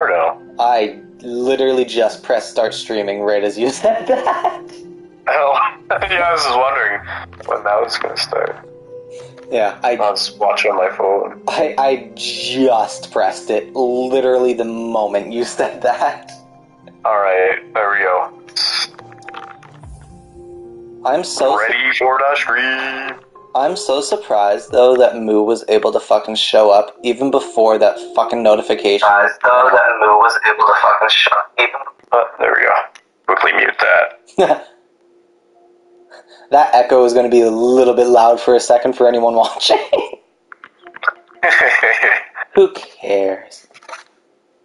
No? I literally just pressed start streaming right as you said that. Hell, oh, yeah, I was just wondering when that was gonna start. Yeah, I I, was watching on my phone. I I just pressed it literally the moment you said that. Alright, there we go. I'm so Ready for the stream. I'm so surprised though that Moo was able to fucking show up even before that fucking notification. Surprised, though, that Moo was able to fucking shut even. Uh, there we go. Quickly mute that. that echo is going to be a little bit loud for a second for anyone watching. Who cares?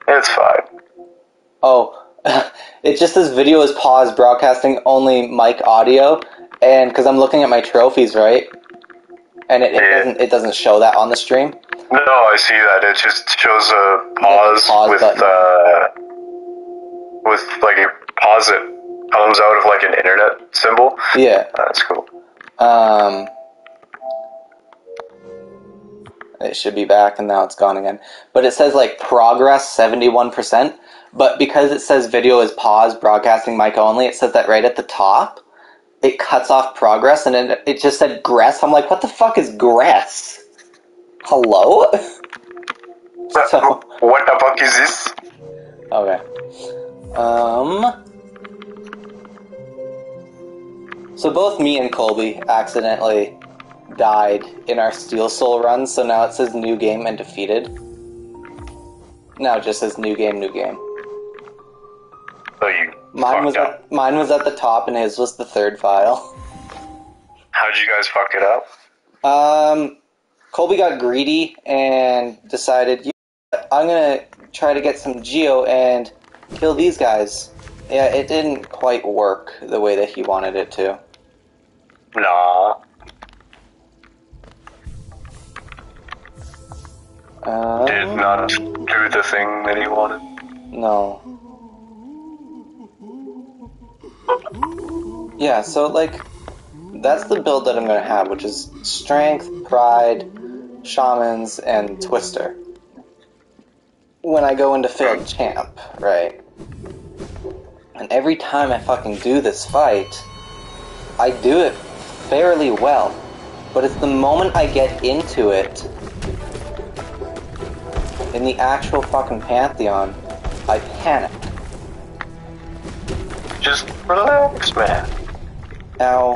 it's fine. Oh, it just says video is paused, broadcasting only mic audio, and because I'm looking at my trophies, right? And it, it Yeah. doesn't it doesn't show that on the stream. No, I see that. It just shows a pause, pause with button. uh, with like a pause that comes out of like an internet symbol. Yeah. That's cool. Um, it should be back, and now it's gone again. But it says like progress seventy one percent. But because it says video is paused, broadcasting mic only, it says that right at the top. It cuts off progress, and it, it just said grass. I'm like, what the fuck is grass? Hello? So- what the fuck is this? Okay. Um. So both me and Colby accidentally died in our Steel Soul run, so now it says new game and defeated. Now it just says new game, new game. So you Mine was up. at, mine was at the top and his was the third file. How'd you guys fuck it up? Um, Colby got greedy and decided, "You I'm gonna try to get some Geo and kill these guys. Yeah, it didn't quite work the way that he wanted it to. Nah. Um, Did not do the thing that he wanted. No. Yeah, so like that's the build that I'm gonna have, which is strength, pride, shamans, and twister. When I go into Failed Champ, right? And every time I fucking do this fight, I do it fairly well. But it's the moment I get into it in the actual fucking pantheon, I panic. Just relax, man. Now,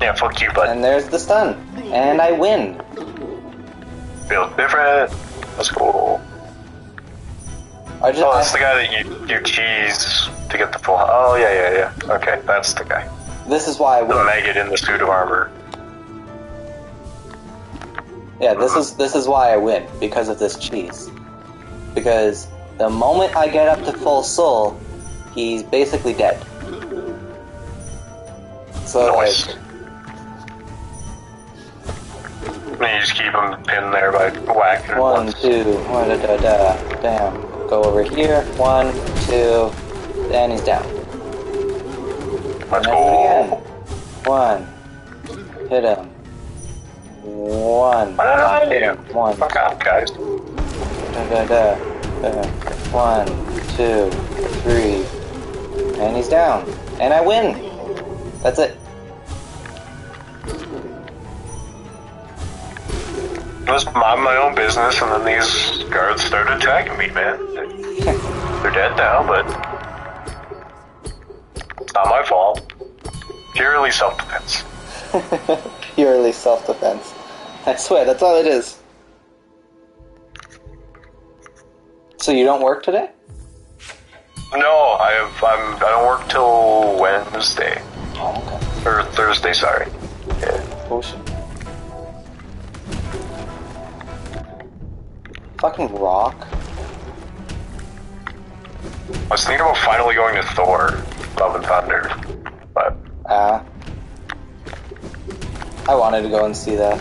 Yeah, fuck you, bud. and there's the stun, and I win. Feels different. That's cool. I just Oh, that's the guy that you you cheese to get the full. Oh yeah, yeah, yeah. Okay, that's the guy. this is why I The win. maggot in the suit of armor. Yeah, this is this is why I win because of this cheese. Because the moment I get up to full soul, he's basically dead. So Nice. like, And you just keep him pinned there by whacking. one, once. two, one, da da da, bam. Go over here, one, two, and he's down. Let's then again. One. Hit him. One. Ah, yeah. One. Fuck off, guys. Da, da, da, da. One, two, three. And he's down. And I win. That's it. I was minding my own business, and then these guards started attacking me, man. They're dead now, but it's not my fault. Purely self-defense. Purely self defense. I swear, that's all it is. So you don't work today? No, I have. I'm. I don't work till Wednesday Oh, okay. or Thursday. Sorry. Yeah. Shit. Fucking rock. I was thinking about finally going to Thor, Love and Thunder, but Ah. I wanted to go and see that.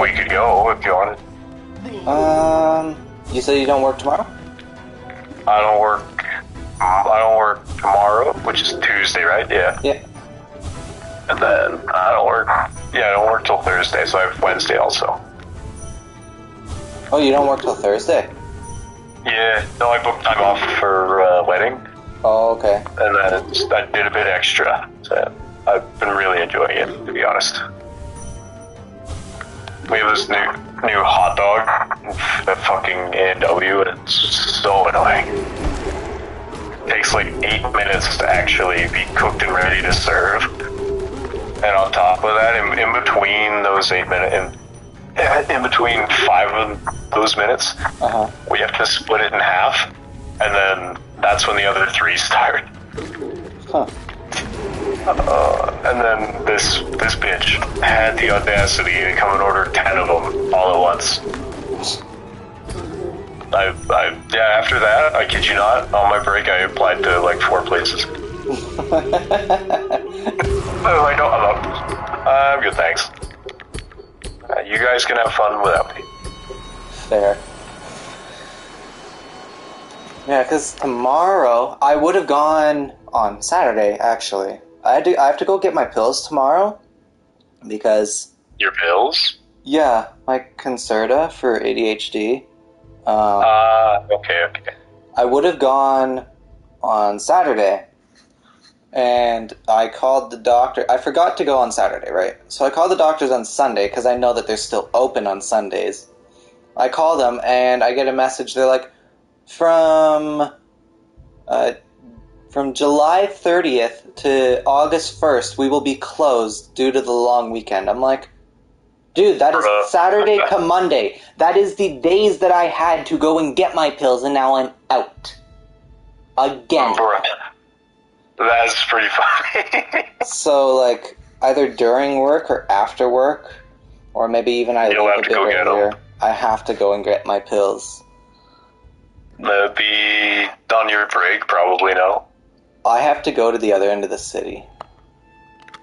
We could go if you wanted. Um, you said you don't work tomorrow? I don't work. I don't work tomorrow, which is Tuesday, right? Yeah. Yeah. and then I don't work. Yeah, I don't work till Thursday, so I have Wednesday also. Oh, you don't work till Thursday? Yeah, no, I booked time off for uh, wedding, Oh, okay. and then I did a bit extra. So I've been really enjoying it, to be honest. We have this new new hot dog at fucking A&W, and it's so annoying. takes like eight minutes to actually be cooked and ready to serve. And on top of that, in, in between those eight minutes, in, in between five of those minutes, Uh huh. we have to split it in half, and then that's when the other three start. Huh. Uh, and then this this bitch had the audacity to come and order ten of them all at once. I, I, yeah. After that, I kid you not, on my break, I applied to like four places. oh, I don't. I'm, up. I'm good, thanks. Uh, you guys can have fun without me. Fair. Yeah, because tomorrow I would have gone on Saturday. Actually, I had to. I have to go get my pills tomorrow because Your pills. yeah, my Concerta for ADHD. Um, Ah, okay, okay. I would have gone on Saturday, and I called the doctor. I forgot to go on Saturday, right? So I called the doctors on Sunday because I know that they're still open on Sundays. I call them and I get a message. They're like, from uh, from July 30th to August 1st, we will be closed due to the long weekend. I'm like, dude, that is Bruh. Saturday to Monday. That is the days that I had to go and get my pills, and now I'm out again. Bruh. That's pretty funny. So like either during work or after work, or maybe even I You'll have a to go bit get 'em. earlier. I have to go and get my pills. That'd be on your break, probably no. I have to go to the other end of the city.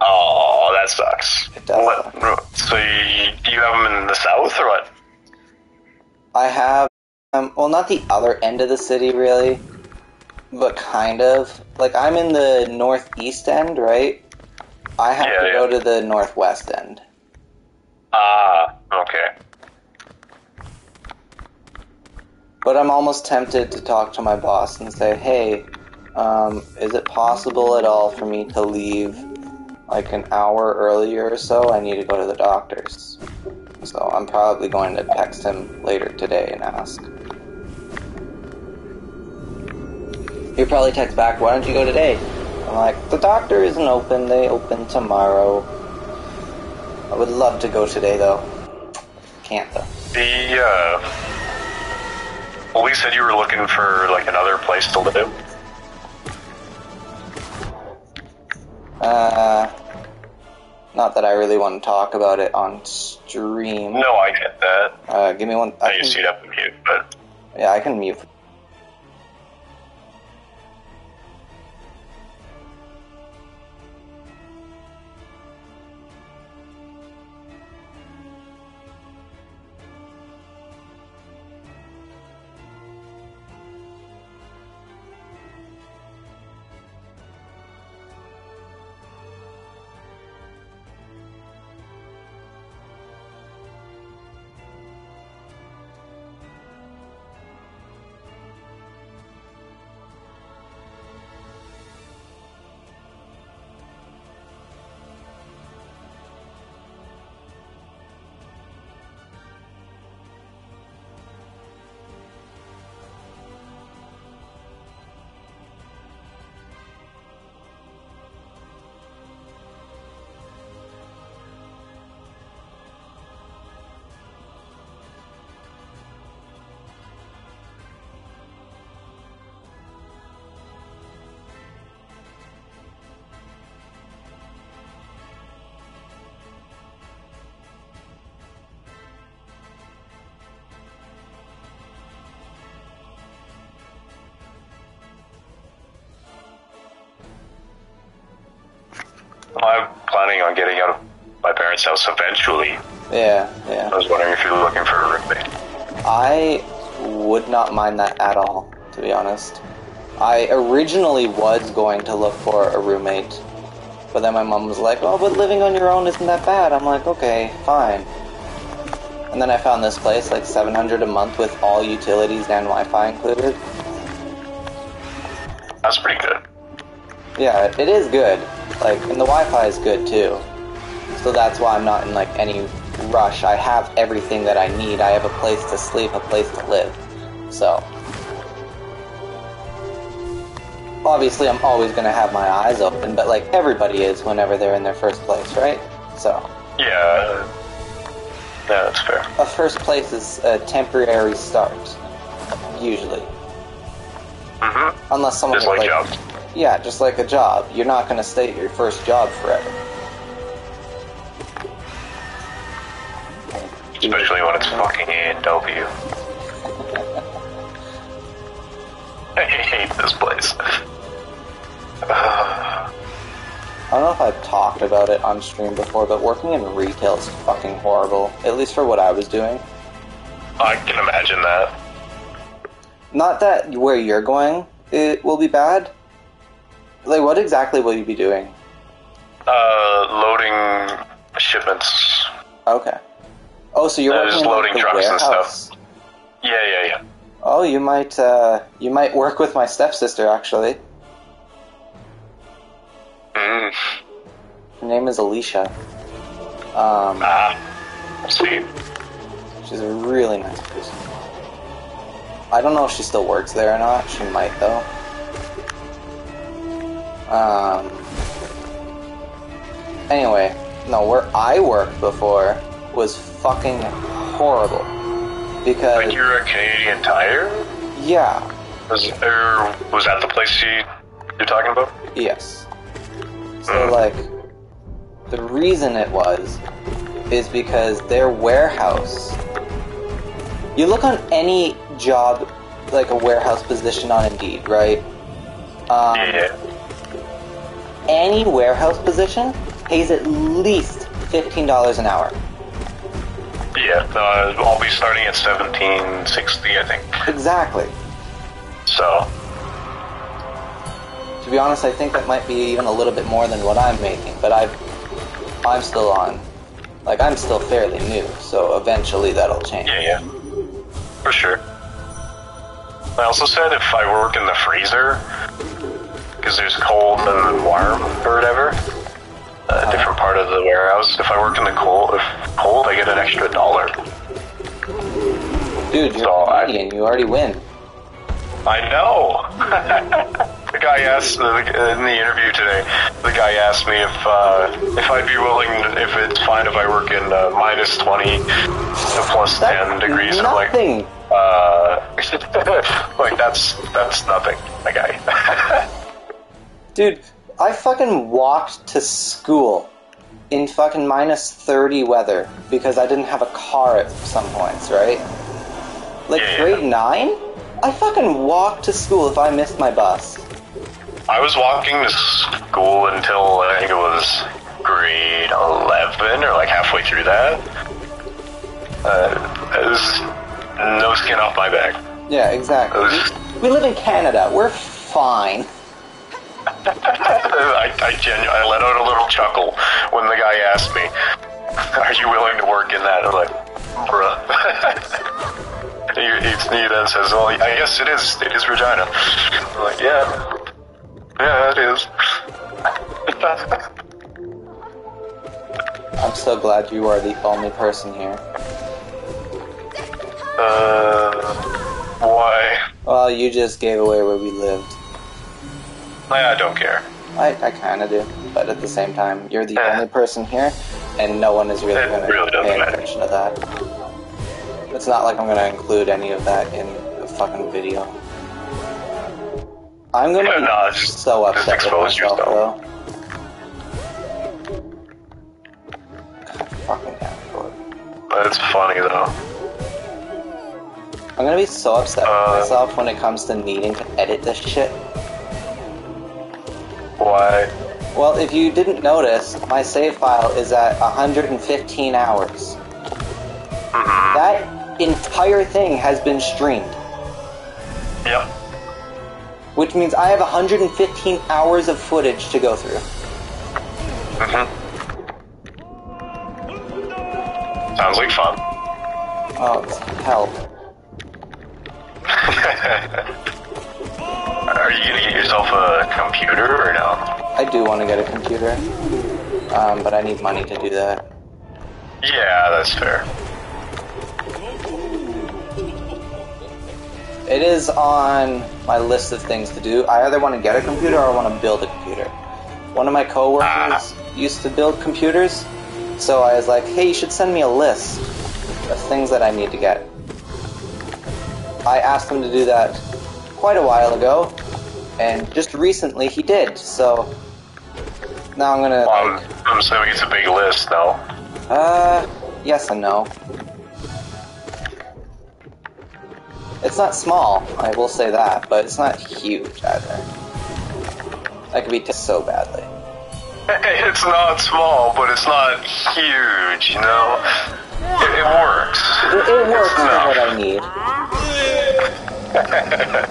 Oh, that sucks. It does What? So you, do you have them in the south or what? I have, um, well, not the other end of the city really, but kind of. Like I'm in the northeast end, right? I have Yeah, to yeah. go to the northwest end. Ah, okay. But I'm almost tempted to talk to my boss and say, hey, um, is it possible at all for me to leave like an hour earlier or so? I need to go to the doctor's. So I'm probably going to text him later today and ask. He'll probably text back, why don't you go today? I'm like, the doctor isn't open, they open tomorrow. I would love to go today though. Can't though. The uh, police said you were looking for like another place to live. Uh, not that I really want to talk about it on stream. No, I get that. Uh, give me one. I I used can, to have to mute, but yeah, I can mute. I'm planning on getting out of my parents' house eventually. Yeah, yeah. I was wondering if you were looking for a roommate. I would not mind that at all, to be honest. I originally was going to look for a roommate, But then my mom was like, "Oh, but living on your own isn't that bad." I'm like, "Okay, fine." And then I found this place, like 700 a month with all utilities and Wi-Fi included. That's pretty good. Yeah, it is good. Like, and the Wi-Fi is good too. So that's why I'm not in like any rush. I have everything that I need. I have a place to sleep, a place to live. So obviously, I'm always gonna have my eyes open, but like everybody is whenever they're in their first place, right? So Yeah. Yeah, that's fair. a first place is a temporary start, usually, Mm-hmm. unless someone Just like jobs. Yeah, just like a job. You're not gonna stay at your first job forever. Especially when it's fucking A&W. I hate this place. I don't know if I've talked about it on stream before, but working in retail is fucking horrible. At least for what I was doing. I can imagine that. Not that where you're going it will be bad. Like, what exactly will you be doing? Uh, loading shipments. Okay. Oh, so you're Uh, just in like, loading the trucks and warehouse. Yeah, yeah, yeah. Oh, you might uh, you might work with my stepsister actually. Mm. Her name is Alicia. Um, Ah, see. she's a really nice person. I don't know if she still works there or not. She might though. Um. Anyway, no, where I worked before was fucking horrible because Like you're a Canadian Tire? yeah, Was, or was that the place you, you're talking about? Yes. So, like, the reason it was is because their warehouse. You look on any job, like a warehouse position on Indeed, right? Um, Yeah. Any warehouse position pays at least $15 an hour. Yeah, uh, I'll be starting at 1760, I think. Exactly. So, To be honest, I think that might be even a little bit more than what I'm making, but I've, I'm still on. Like, I'm still fairly new, so eventually that'll change. yeah, yeah. For sure. I also said if I work in the freezer, because there's cold and warm or whatever, a different part of the warehouse. If I work in the cold, if cold, I get an extra dollar. Dude, you're So I- You already win. I know. the guy asked uh, in the interview today. The guy asked me if uh, if I'd be willing, if it's fine if I work in uh, minus twenty to plus ten degrees. I'm like, uh, like that's that's nothing, my guy. Dude, I fucking walked to school in fucking minus 30 weather because I didn't have a car at some points, right? Like Yeah, yeah. grade 9? I fucking walked to school if I missed my bus. I was walking to school until I think it was grade eleven or like halfway through that. Uh, it was no skin off my back. Yeah, exactly. Ugh. We live in Canada. We're fine. I, I, genu- I let out a little chuckle when the guy asked me, "Are you willing to work in that?" I'm like, "Bruh." he, he, he then says, "Well, I guess it is. It is Regina." I'm like, "Yeah, yeah, it is." I'm so glad you are the only person here. uh, why? Well, you just gave away where we lived. I, I don't care. I, I kind of do, but at the same time, you're the Eh. only person here, and no one is really It going to really matter. attention to that. It's not like I'm going to include any of that in the fucking video. I'm going to be no, just- so upset with myself, yourself. though. God fucking damn it, Gord. But it's funny though. I'm going to be so upset Uh. with myself when it comes to needing to edit this shit. Why? Well, if you didn't notice, my save file is at 115 hours. Mhm. That entire thing has been streamed, Yep. which means I have 115 hours of footage to go through. Mm-hmm. Sounds like fun. Oh, it's help. Are you gonna get yourself a computer or no? I do want to get a computer, um, but I need money to do that. Yeah, that's fair. It is on my list of things to do. I either want to get a computer or I want to build a computer. One of my coworkers used to build computers, so I was like, hey, you should send me a list of things that I need to get. I asked him to do that quite a while ago, and just recently he did, so now I'm gonna. Well, I'm, I'm assuming it's a big list, though. uh, yes and no. It's not small, I will say that, but it's not huge either. I could be t- so badly. It's not small, but it's not huge, you know? It, it works. It, it works for what I need.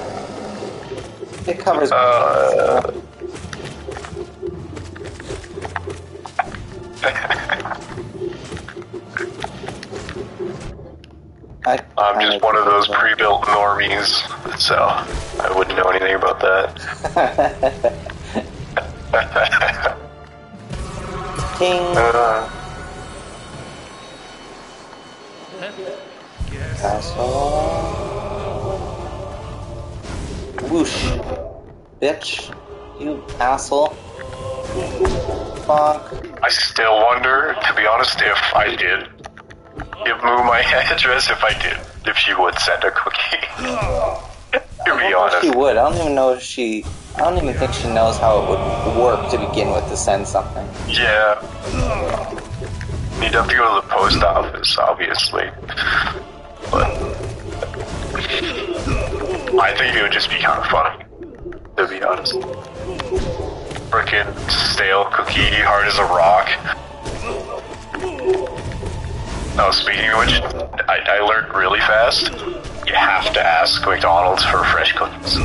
It covers. Uh, I, I'm I just one of those pre-built normies, so I wouldn't know anything about that. King. Uh, Castle. Whoosh. Bitch. You asshole. Fuck. I still wonder, to be honest, if I did give Moo my address, if I did, if she would send a cookie. to be don't know if honest. she would. I don't even know if she. I don't even think she knows how it would work to begin with to send something. Yeah. You'd have to go to the post office, obviously. I think it would just be kind of funny, to be honest. Frickin' stale cookie, hard as a rock. Oh, speaking of which, I, I learned really fast. You have to ask McDonald's for fresh cookies.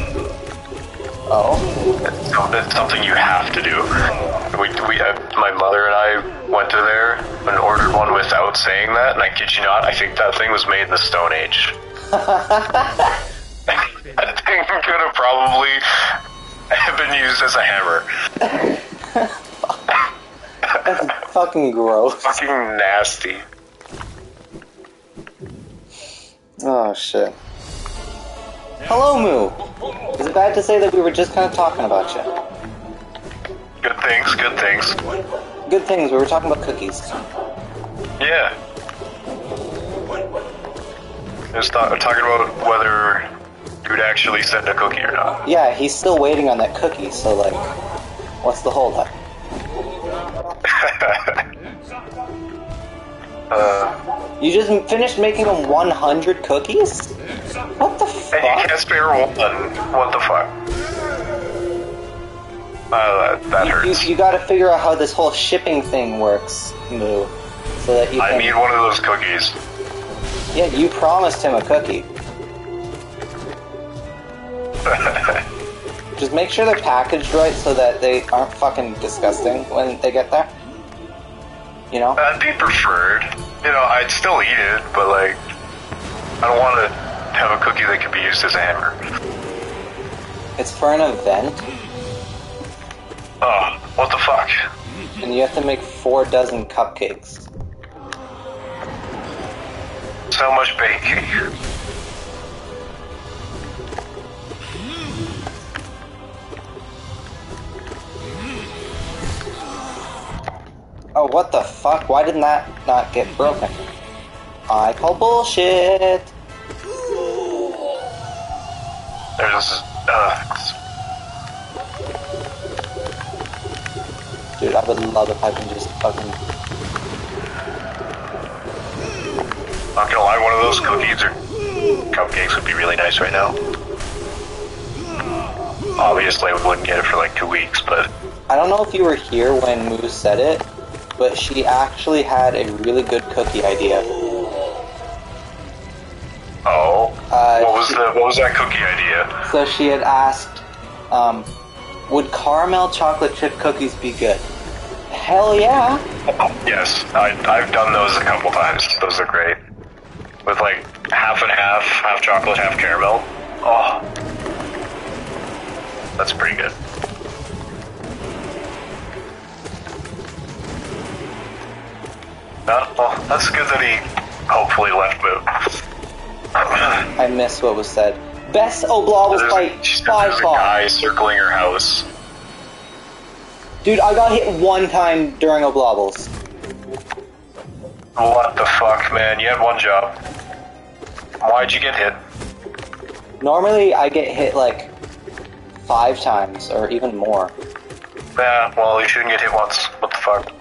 Oh. That's something you have to do. We, we, uh, my mother and I went to there and ordered one without saying that, and I kid you not, I think that thing was made in the Stone Age. that thing could have probably have been used as a hammer. That's Fucking gross. Fucking nasty. Oh shit. Hello, Moo. Is it bad to say that we were just kind of talking about you? Good things, good things. Good things. We were talking about cookies. Yeah. Just talking about whether you'd actually send a cookie or not. Yeah, he's still waiting on that cookie. So like, what's the holdup? uh, You just finished making him 100 cookies? What the and you fuck? can't spare one. What the fuck? Uh, that, that You, hurts. you gotta figure out how this whole shipping thing works, Moo. So that you I can. need one of those cookies. Yeah, you promised him a cookie. Just make sure they're packaged right so that they aren't fucking disgusting when they get there. You know? That'd be preferred. You know, I'd still eat it, but like, I don't want to have a cookie that could be used as a hammer. It's for an event, Oh, what the fuck? and you have to make four dozen cupcakes. So much baking. Oh, what the fuck? Why didn't that not get broken? I call bullshit. There's, uh, Dude, I would love if I can just fucking. not gonna lie, one of those cookies or cupcakes would be really nice right now. Obviously, we wouldn't get it for like two weeks, but I don't know if you were here when Moose said it, but she actually had a really good cookie idea. oh, Uh, what was she- the what was that cookie idea? So she had asked, um, would caramel chocolate chip cookies be good? Hell yeah. Yes, I, I've done those a couple times. Those are great. With like half and half, half chocolate, half caramel. Oh, that's pretty good. Uh, well, that's good that he hopefully left move. I missed what was said. Best Oblobbles There's, fight there's by a guy circling your house. Dude, I got hit one time during Oblobbles. What the fuck, man? You had one job. Why'd you get hit? Normally, I get hit like five times or even more. Yeah, well, you shouldn't get hit once. What the fuck?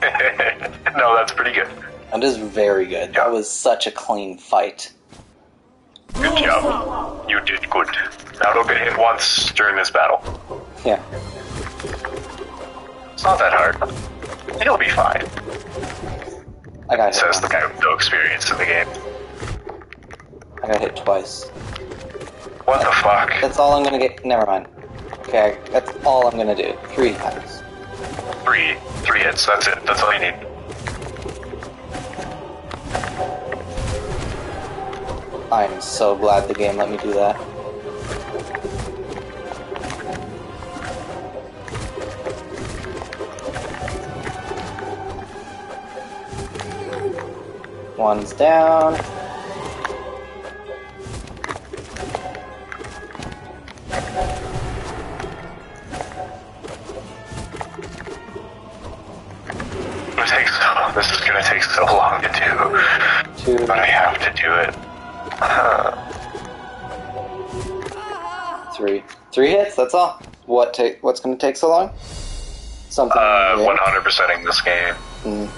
no, that's pretty good. That is very good. That was such a clean fight. Good job. You did good. Now don't get hit once during this battle. Yeah. It's not that hard. It'll be fine, I got hit. says the guy with no experience in the game. I got hit twice. What the fuck? That's all I'm gonna get. Never mind. Okay, that's all I'm gonna do. Three times. Three, three hits. That's it. That's all you need. I'm so glad the game let me do that. One's down. It takes. Oh, this is gonna take so long to do, but I have to do it. Three. Three hits, that's all. What take what's gonna take so long? Something Uh, yeah. 100%ing this game. Mm.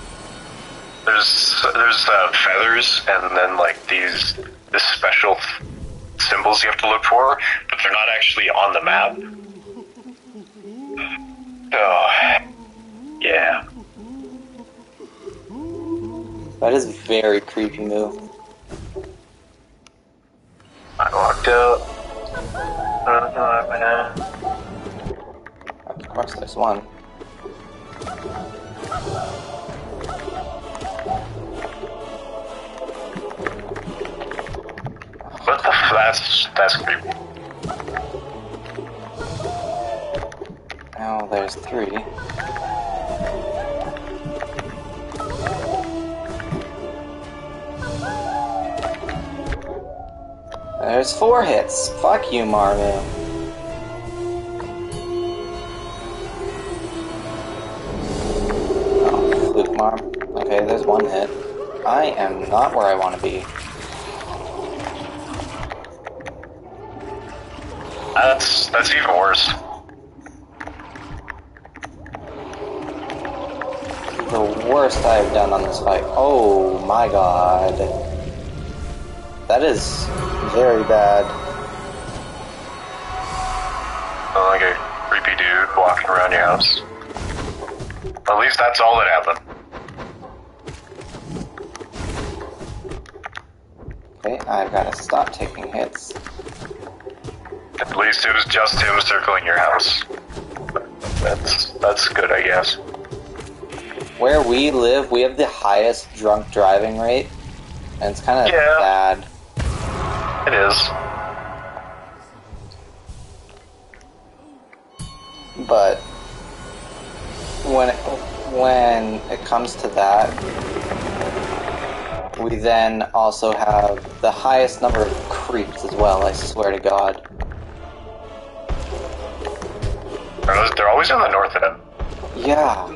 There's there's uh, feathers and then like these this special symbols you have to look for, but they're not actually on the map. Oh, yeah. That is very creepy move. I walked out. Uh, Of course there's one. What the f- that's that's creepy. Now there's three. There's four hits. Fuck you, Marmu. Oh, Flukemarm. Okay, there's one hit. I am not where I want to be. That's that's even worse. The worst I've done on this fight. Oh my god. That is very bad. Like a creepy dude walking around your house. At least that's all that happened. Okay, I've got to stop taking hits. At least it was just him circling your house. That's that's good, I guess. Where we live, we have the highest drunk driving rate, and it's kind of Yeah. bad. It is. But when it, when it comes to that, we then also have the highest number of creeps as well. I swear to God. They're always- They're always in the north end. Yeah.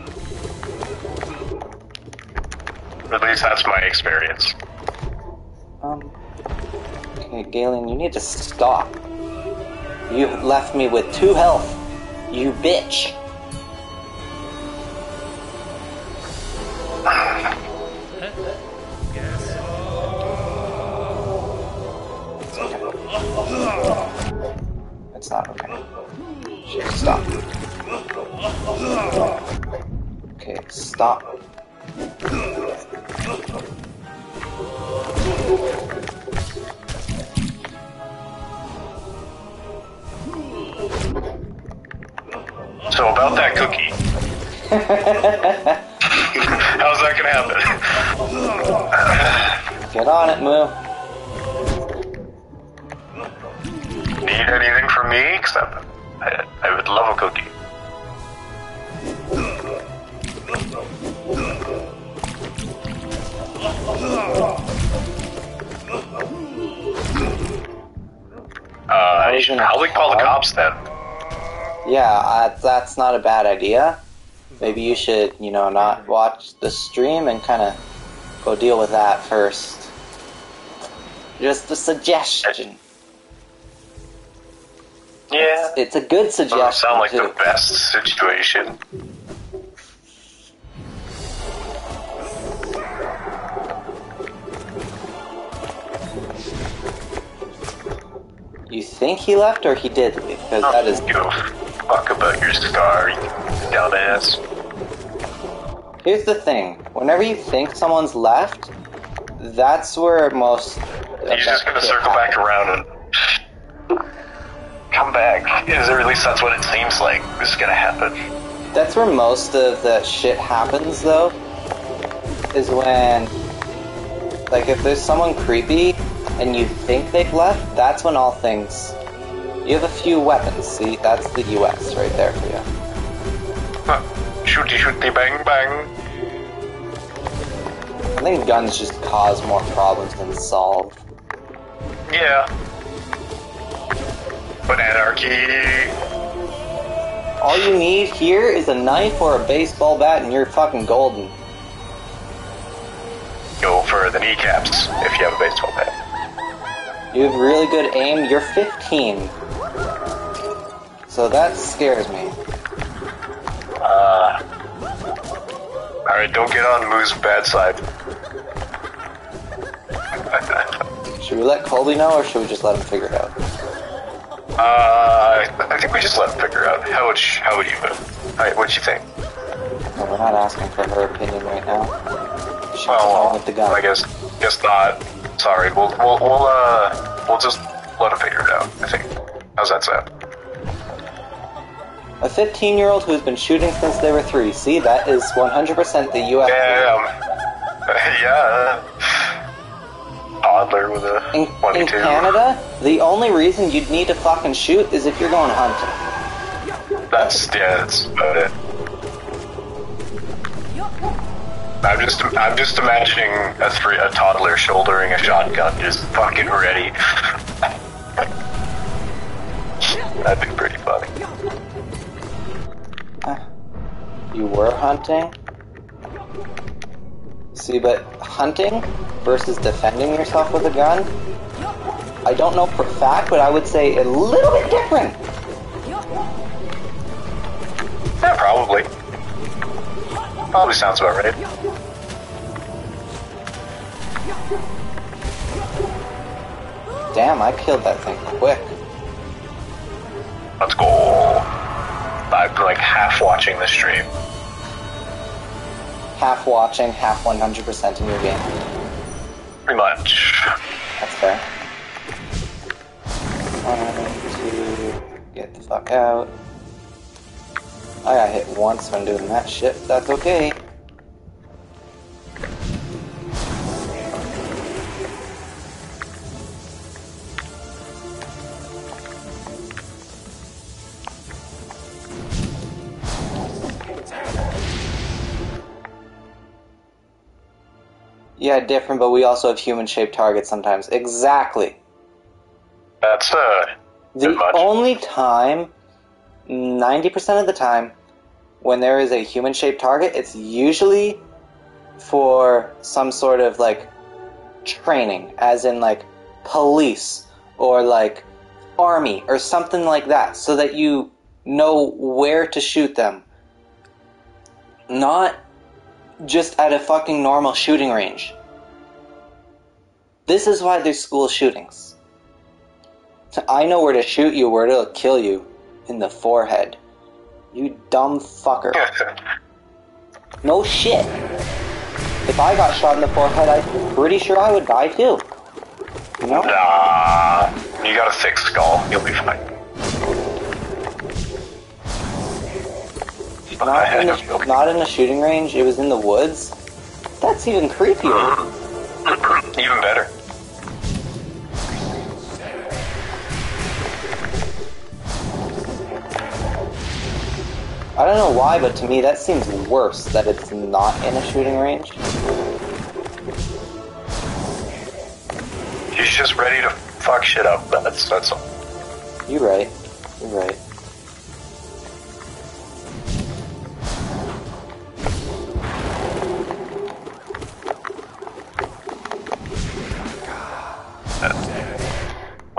At least that's my experience. Galien, you need to stop. You left me with two health. You bitch. Cookie. Uh, should gonna call the cops then. Yeah, uh, that's not a bad idea. Maybe you should, you know, not watch the stream and kind of go deal with that first. Just a suggestion. Yeah. It's a good Doesn't suggestion. sound like too. the best situation. You think he left or he did leave? Because that is. Give a fuck about your scar, you dumbass. Here's the thing: whenever you think someone's left, that's where most. He's just gonna circle back around and come back. Is or at least that's what it seems like this is gonna happen. That's where most of the shit happens, though. Is when, like, if there's someone creepy and you think they've left, that's when all things. You have a few weapons. See, that's the U.S. right there for you. Huh. Shooty shooty bang bang. I think guns just cause more problems than solve. Yeah. But anarchy. All you need here is a knife or a baseball bat, and you're fucking golden. Go for the kneecaps if you have a baseball bat. You have really good aim. You're 15. So that scares me. Uh. Alright, don't get on Moo's bad side. Should we let Colby know, or should we just let him figure it out? Uh, I think we just let him figure out. How would, sh- how would you move? Alright, what do you think? No, we're not asking for her opinion right now. She's Well, with the gun. I guess, guess not. Sorry, we'll, we'll, we'll, uh, we'll just let him figure it out, I think. How's that sound? A 15 year old who's been shooting since they were three. See, that is 100% the US. Damn. yeah. Toddler with a In, 22. in Canada, the only reason you'd need to fucking shoot is if you're going hunting. That's, yeah, that's about it. I'm just, I'm just imagining a three, a toddler shouldering a shotgun, just fucking ready. That'd be pretty funny. Uh, you were hunting? See, but hunting versus defending yourself with a gun, I don't know for fact, but I would say a little bit different. Yeah, probably. Probably sounds about right. Damn, I killed that thing quick. Let's go. I'm like half watching the stream. Half watching, half 100% in your game. Pretty much. That's fair. Two, get the fuck out. I got hit once when doing that shit. That's okay. Yeah, different, but we also have human-shaped targets sometimes. Exactly. That's uh The only time, 90% of the time, when there is a human shaped target, it's usually for some sort of like training, as in like police or like army or something like that, so that you know where to shoot them. Not just at a fucking normal shooting range. This is why there's school shootings. I know where to shoot you, where it'll kill you. In the forehead. You dumb fucker. No shit. If I got shot in the forehead, I'm pretty sure I would die too. You know? Nah. You got a thick skull. You'll be fine. Not in the, not in a shooting range. It was in the woods. That's even creepier. Mm-hmm. Even better. I don't know why, but to me that seems worse that it's not in a shooting range. He's just ready to fuck shit up. That's that's all. You're right. You're right.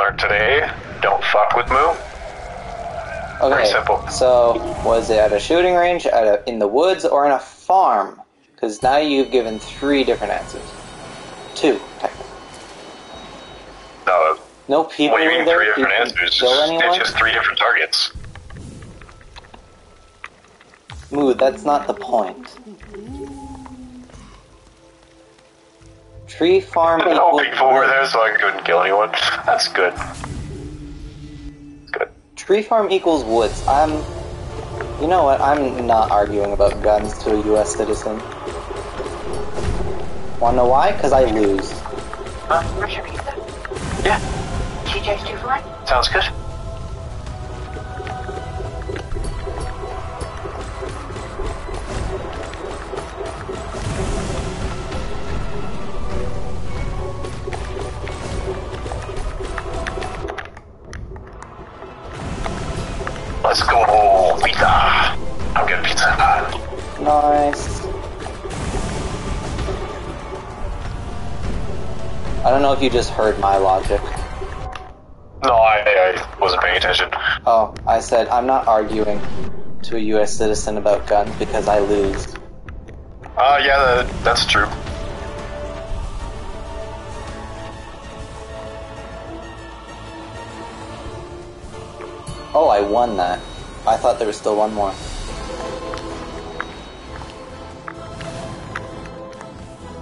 Learn today. Don't fuck with Moo. Okay. Very simple. So, was it at a shooting range, at a, in the woods, or in a farm? Because now you've given three different answers. Two, technically. No, No people what do you mean there. three different answers? kill It's, just three different targets. Mood, that's not the point. Tree farm No equals people were there, so I couldn't kill anyone. That's good. Good. Tree farm equals woods. I'm. You know what? I'm not arguing about guns to a U.S. citizen. Wanna know why? Because I lose. Where's your pizza? Yeah, TJ's two for one? sounds good. Let's go, pizza. I'm getting pizza. Nice. I don't know if you just heard my logic. No, I, I wasn't paying attention. Oh, I said I'm not arguing to a U.S. citizen about guns because I lose. Uh, yeah, that, that's true. Oh, I won that. I thought there was still one more.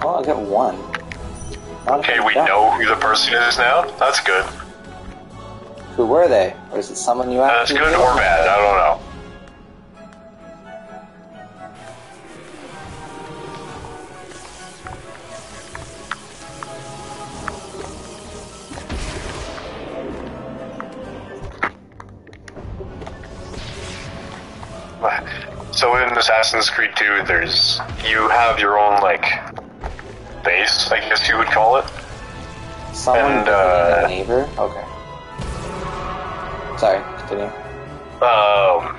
Oh, I got one. Not Okay, we jump. know who the person is now. That's good. Who were they? Or is it someone you That's good or bad. I don't know. So in Assassin's Creed 2, there's you have your own like base, I guess you would call it. Someone And, uh, a neighbor? Okay. Sorry, continue. Um,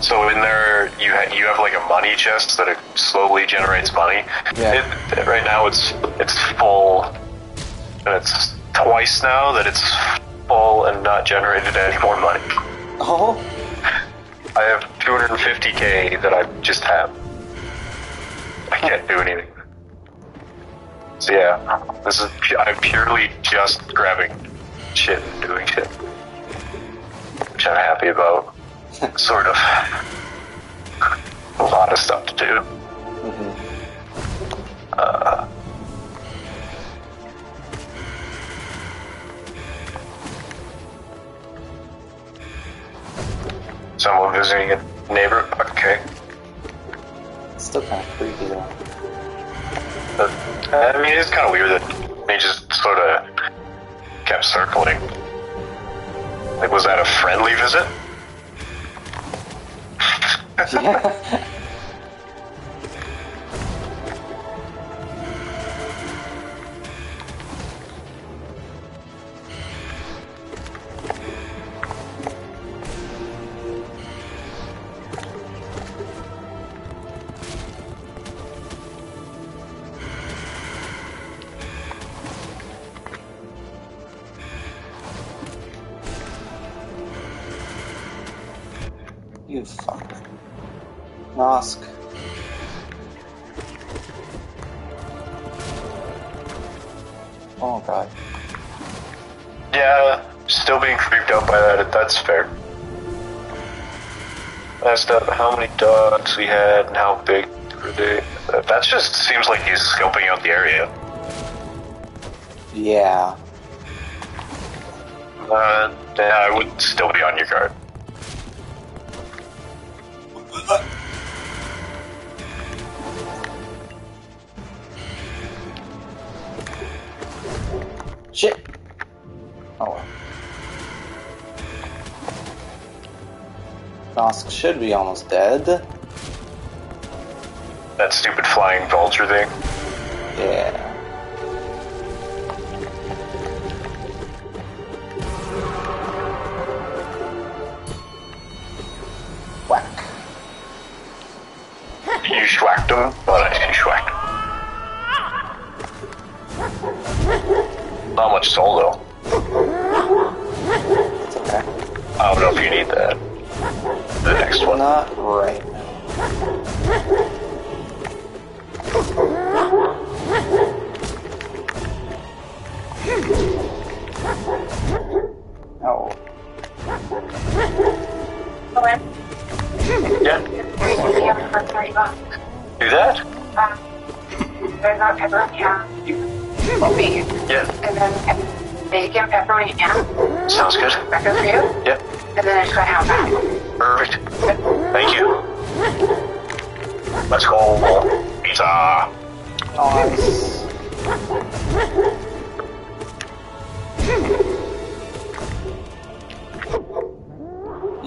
so in there, you ha- you have like a money chest that it slowly generates money. Yeah. It, right now, it's it's full, and it's twice now that it's full and not generated any more money. Oh, I have 250k that I just have. I can't do anything. So yeah, this is I'm purely just grabbing shit and doing shit, which I'm happy about. sort of. A lot of stuff to do. mhm. Someone visiting a neighbor. Okay. It's still kind of creepy though. But, I mean, it's kind of weird that he just sort of kept circling. Like, was that a friendly visit? Yeah. We he had and how big were they. That just seems like he's scoping out the area. Yeah. Uh, yeah, I would still be on your guard. Shit. Oh. Well. should be almost dead. Flying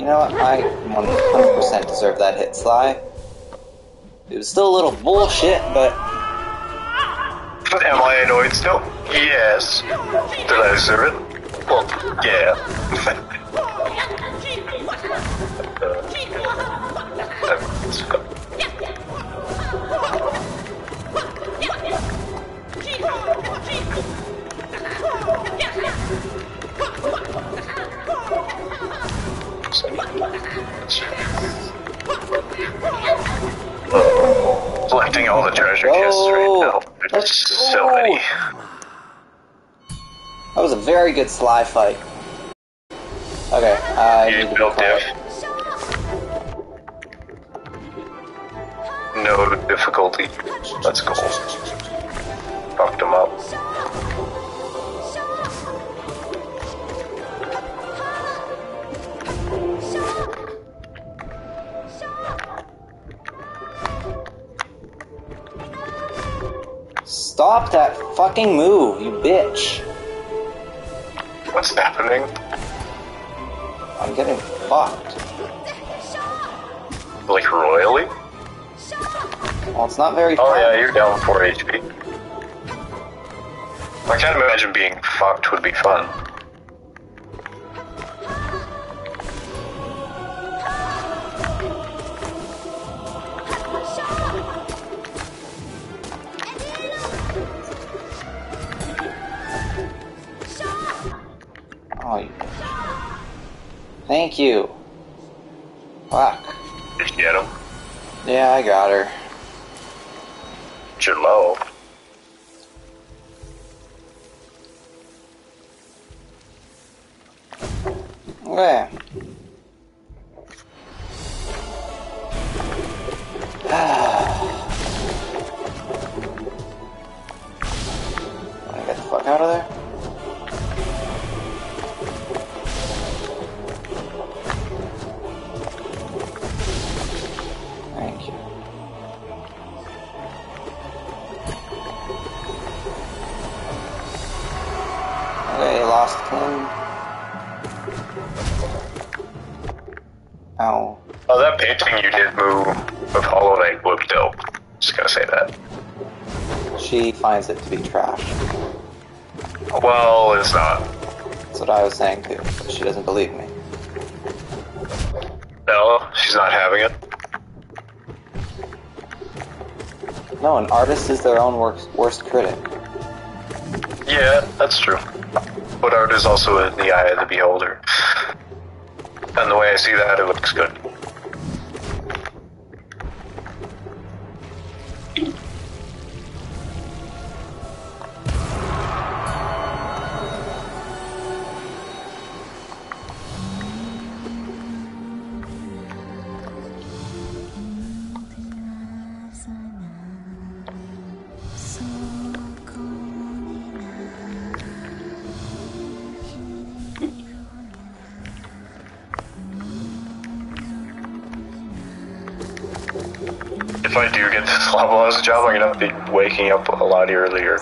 You know what? I 100% deserve that hit, Sly. It was still a little bullshit, but Am I annoyed still? Yes. Did I deserve it? Well, yeah. Collecting all the treasure chests right oh, now. There's so many. that was a very good Sly fight. Okay, I You need to built be diff. No difficulty. Let's go. Fucked him up. Stop that fucking move, you bitch. What's happening? I'm getting fucked. Like royally? Well, it's not very Oh fun. yeah, you're down 4 HP. I can't imagine being fucked would be fun. Thank you. Fuck. Did you get him? Yeah, I got her. You're low. Okay. Wanna get the fuck out of there? Okay, Lost Kin. Ow. Oh, that painting you did move of Hollow Knight looked dope. Just gonna say that. She finds it to be trash. Well, it's not. That's what I was saying too, but she doesn't believe me. No, she's not having it. No, an artist is their own worst, worst critic. Yeah, that's true. But art is also in the eye of the beholder. And the way I see that, it looks good. Waking up a lot earlier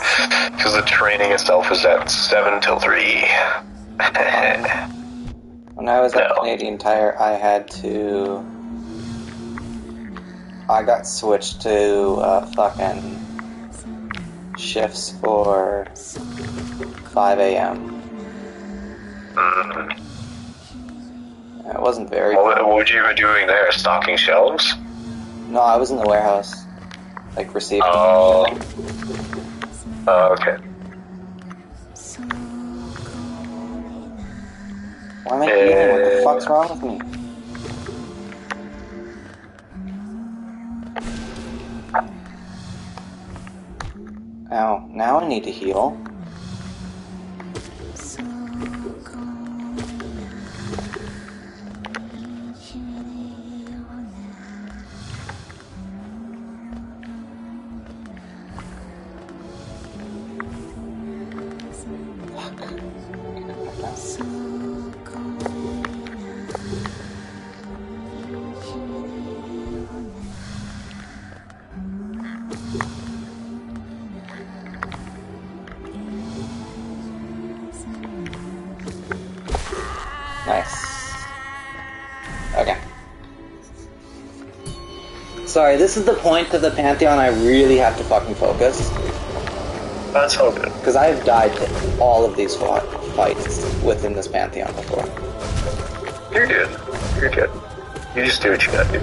because the training itself is at seven till three. When I was at No. Canadian Tire, I had to. I got switched to uh, fucking shifts for 5 a.m. Mhm. It wasn't very. What, what would you be doing there? Stocking shelves? No, I was in the warehouse, like receiving. Oh. Oh, okay. Why am I eating? What the eh. fuck's wrong with me? Ow, now I need to heal. This is the point of the Pantheon I really have to fucking focus. That's all good. Because I've died to all of these fights within this Pantheon before. You're good. You're good. You just do what you gotta do.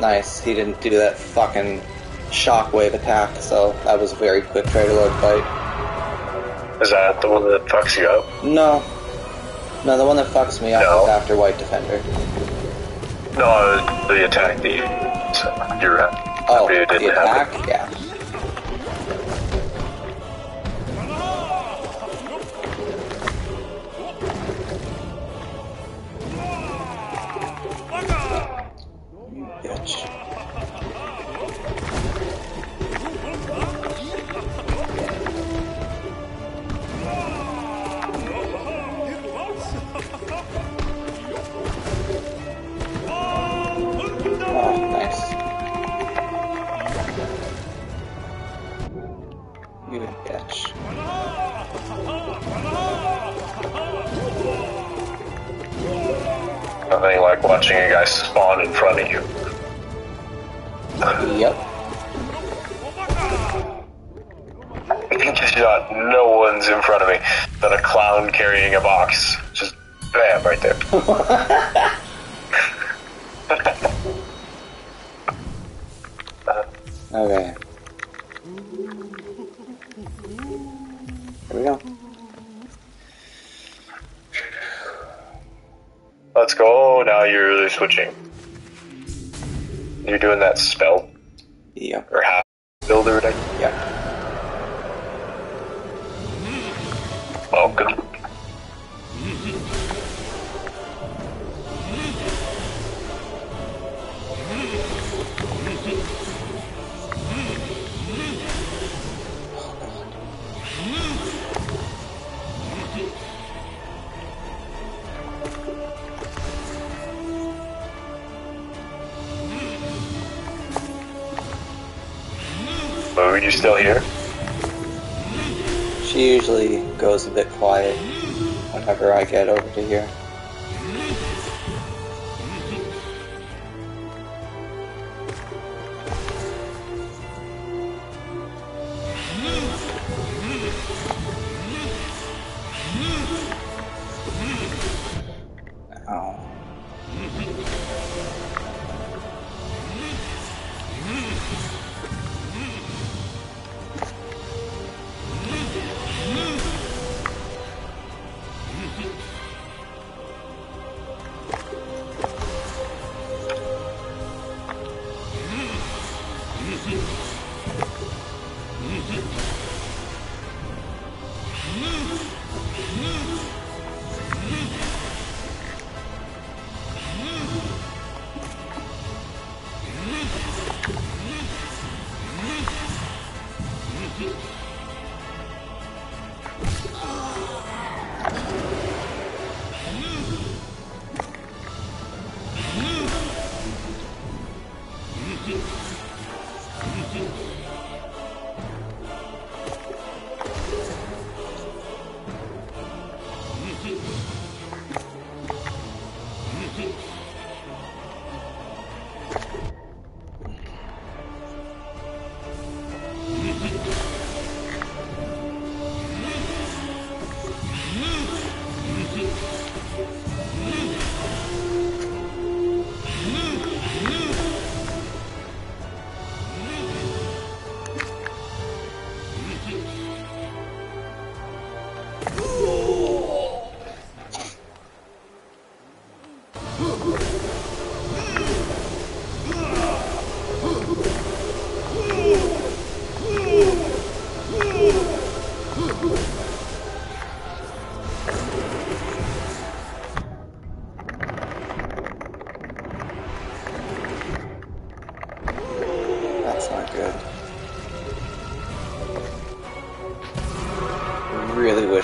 Nice, he didn't do that fucking shockwave attack, so that was a very quick Traitor fight. Is that the one that fucks you up? No. No, the one that fucks me up No. is after White Defender. No, the attack that you, so you're at. Oh, the attack? Yeah.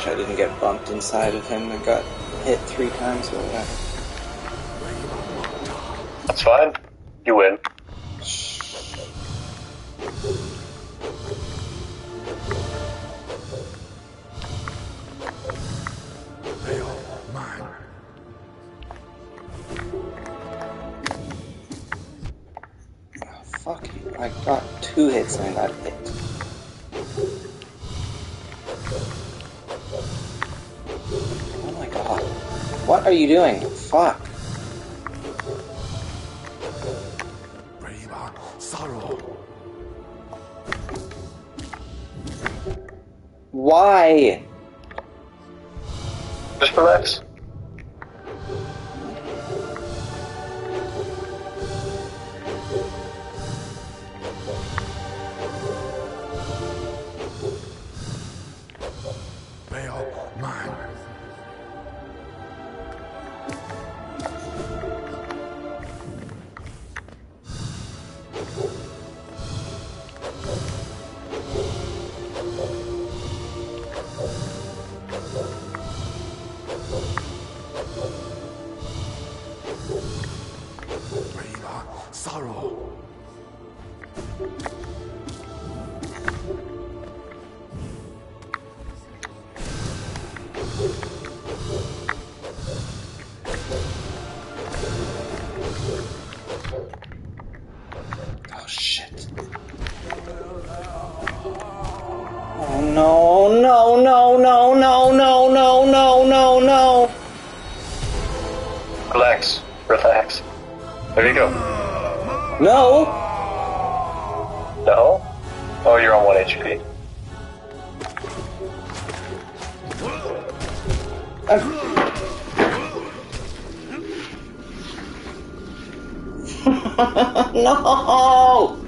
I didn't get bumped inside of him and got hit three times or whatever. That's fine. doing? There you go. No. No? Oh, you're on 1 HP. no!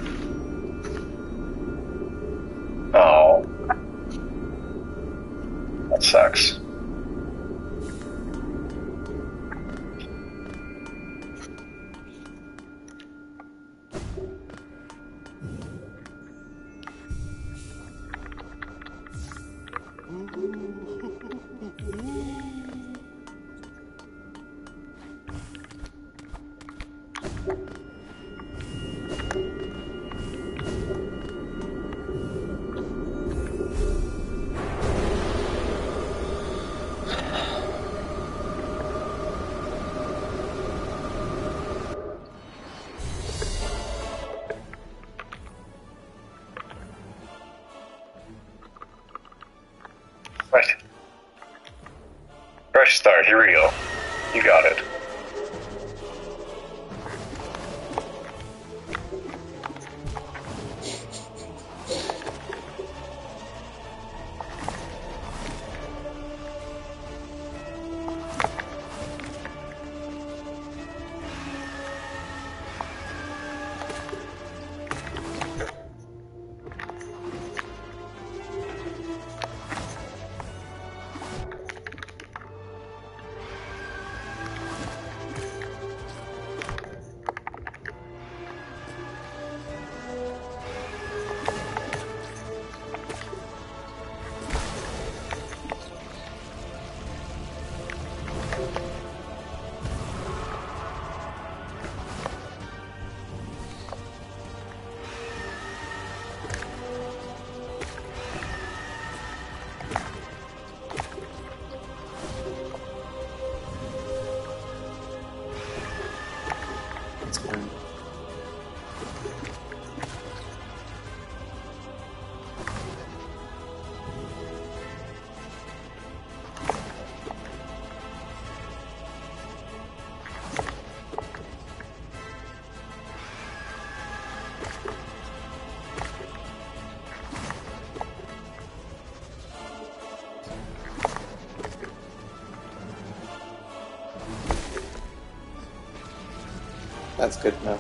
That's good know.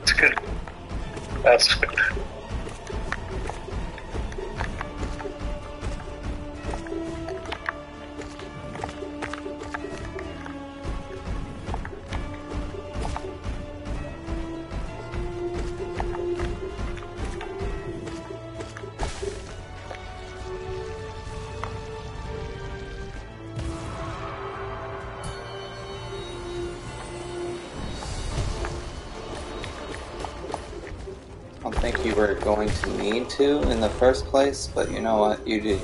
That's good. That's good. To in the first place, but you know what? You do.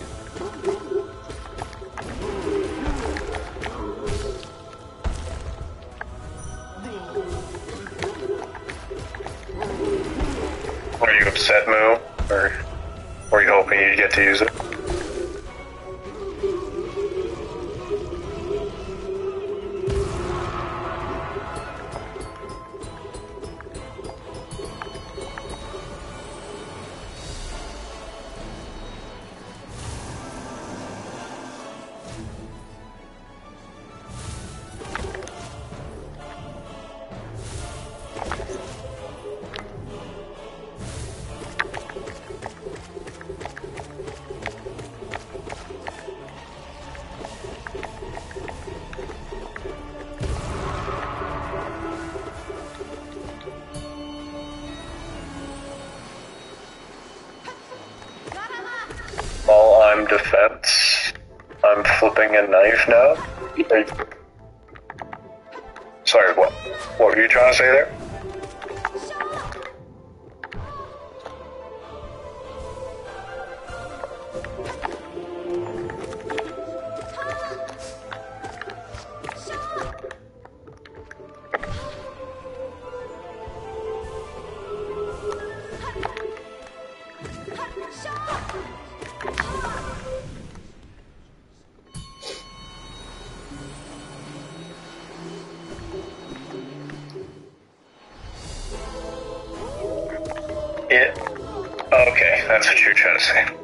A knife now. Sorry, what? What were you trying to say there? Okay, that's what you're trying to say.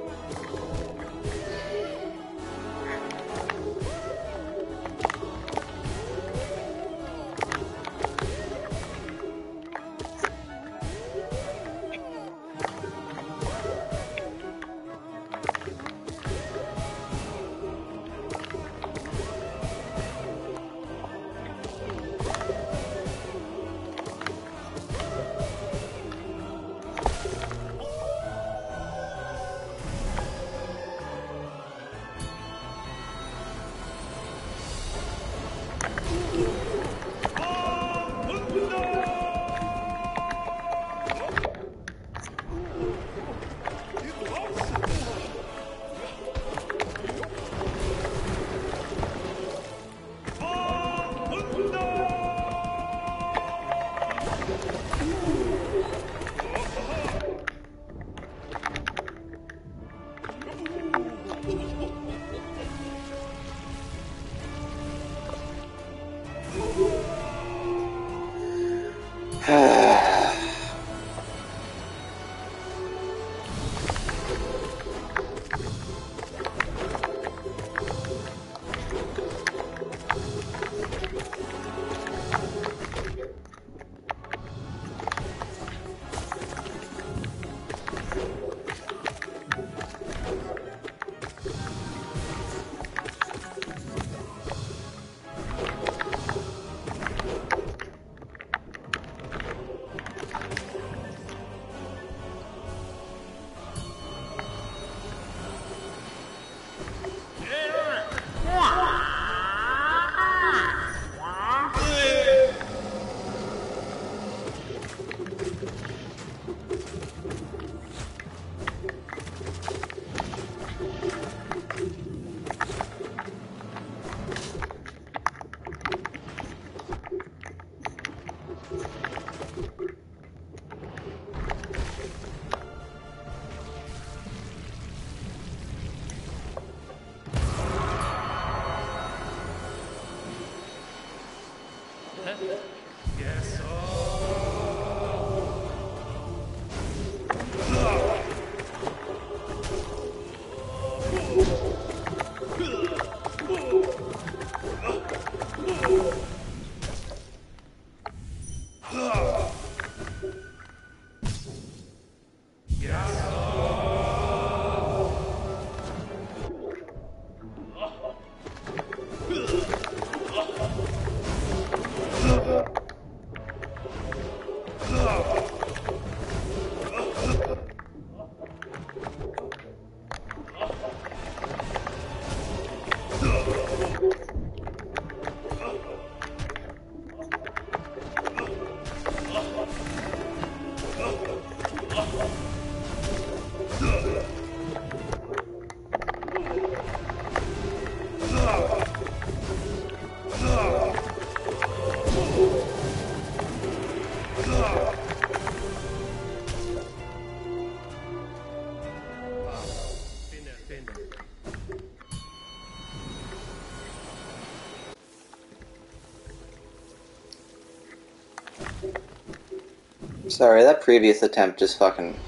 Sorry, that previous attempt just fucking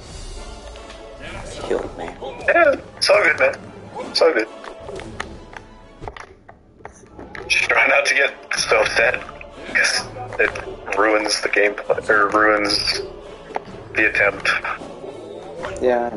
killed me. Yeah, it's all good, man. So good. Just try not to get so sad, because it ruins the gameplay, or ruins the attempt. Yeah,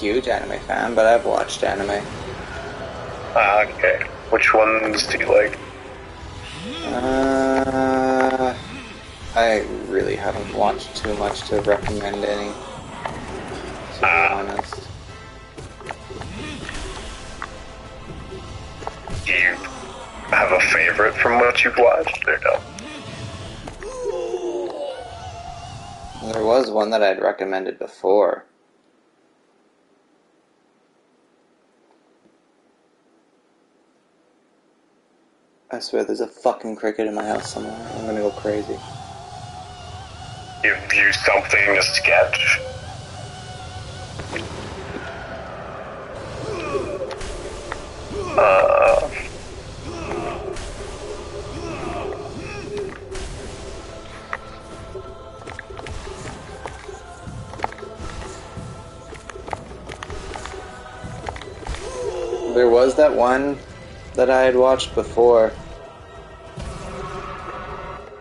huge anime fan, but I've watched anime. Ah, okay. Which ones do you like? Uh, I really haven't watched too much to recommend any. To be Ah. honest. Do you have a favorite from what you've watched, or no? There was one that I'd recommended before. I swear there's a fucking cricket in my house somewhere. I'm gonna go crazy. Give you something to sketch. Uh, There was that one that I had watched before.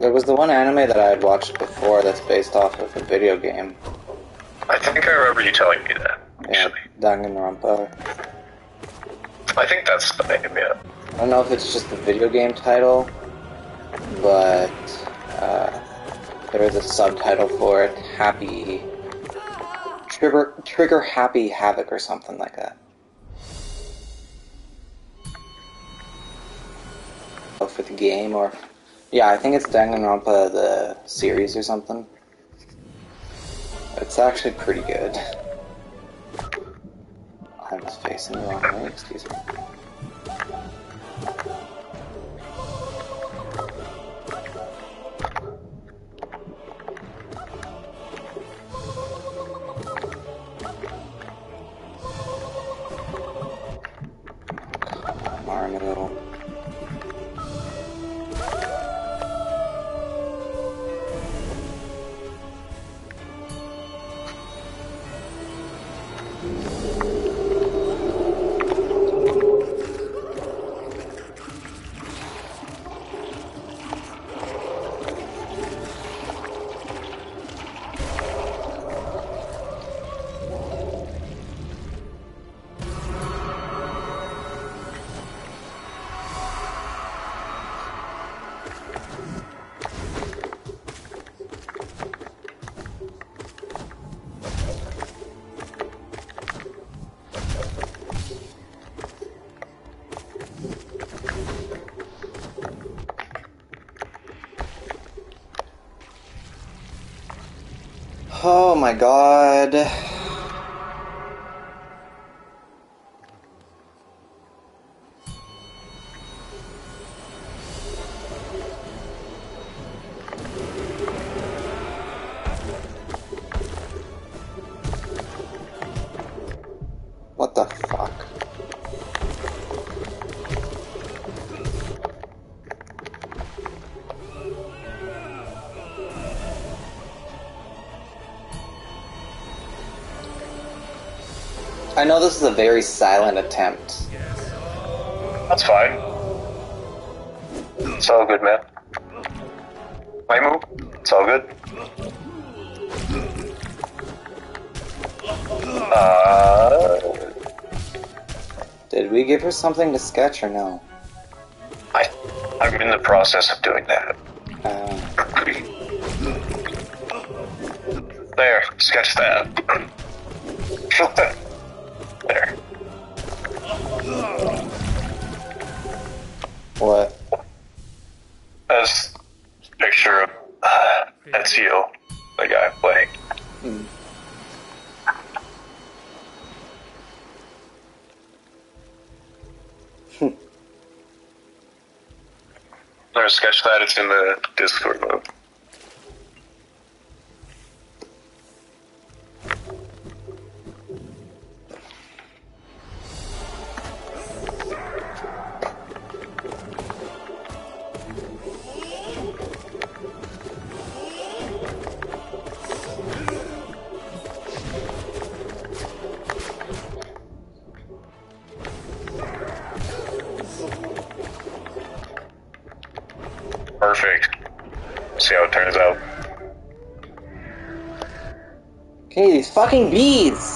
There was the one anime that I had watched before that's based off of a video game. I think I remember you telling me that. Yeah, Actually, Danganronpa. I think that's the name. Yeah. I don't know if it's just the video game title, but uh, there is a subtitle for it. Happy. Trigger, trigger Happy Havoc or something like that. For the game or. Yeah, I think it's Danganronpa the series or something. It's actually pretty good. I was facing the wrong way, excuse me. My god. I know this is a very silent attempt. That's fine. It's all good, man. My move. It's all good. Uh, Did we give her something to sketch or no? I, I'm in the process of doing that. Uh, There, sketch that. what? That's picture of uh, Ezio, the guy playing. Hmm. I'm sketch that. It's in the Discord mode. Fucking bees!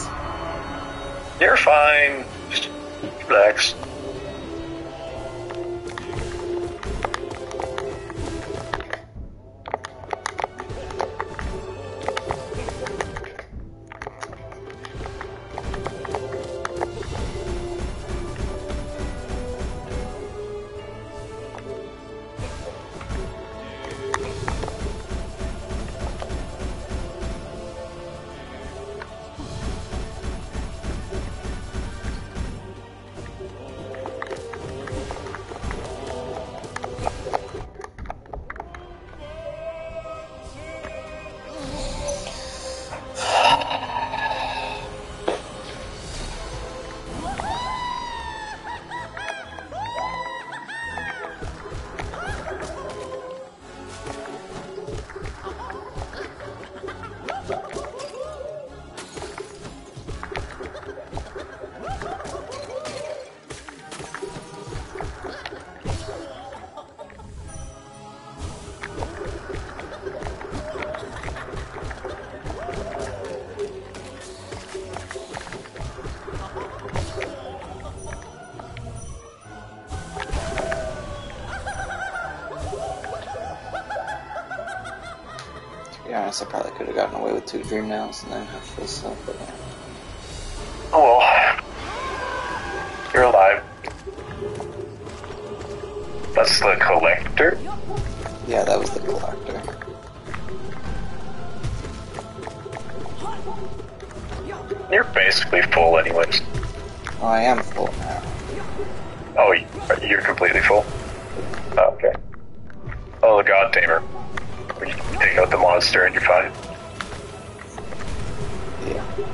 Gotten away with two dream nails and then have full stuff, but yeah. Oh well. You're alive. That's the collector? Yeah, that was the collector. You're basically full anyways. Oh, I am full now. Oh, you're completely full? Oh, okay. Oh, the God Tamer. You take out the monster and you're fine. Yeah.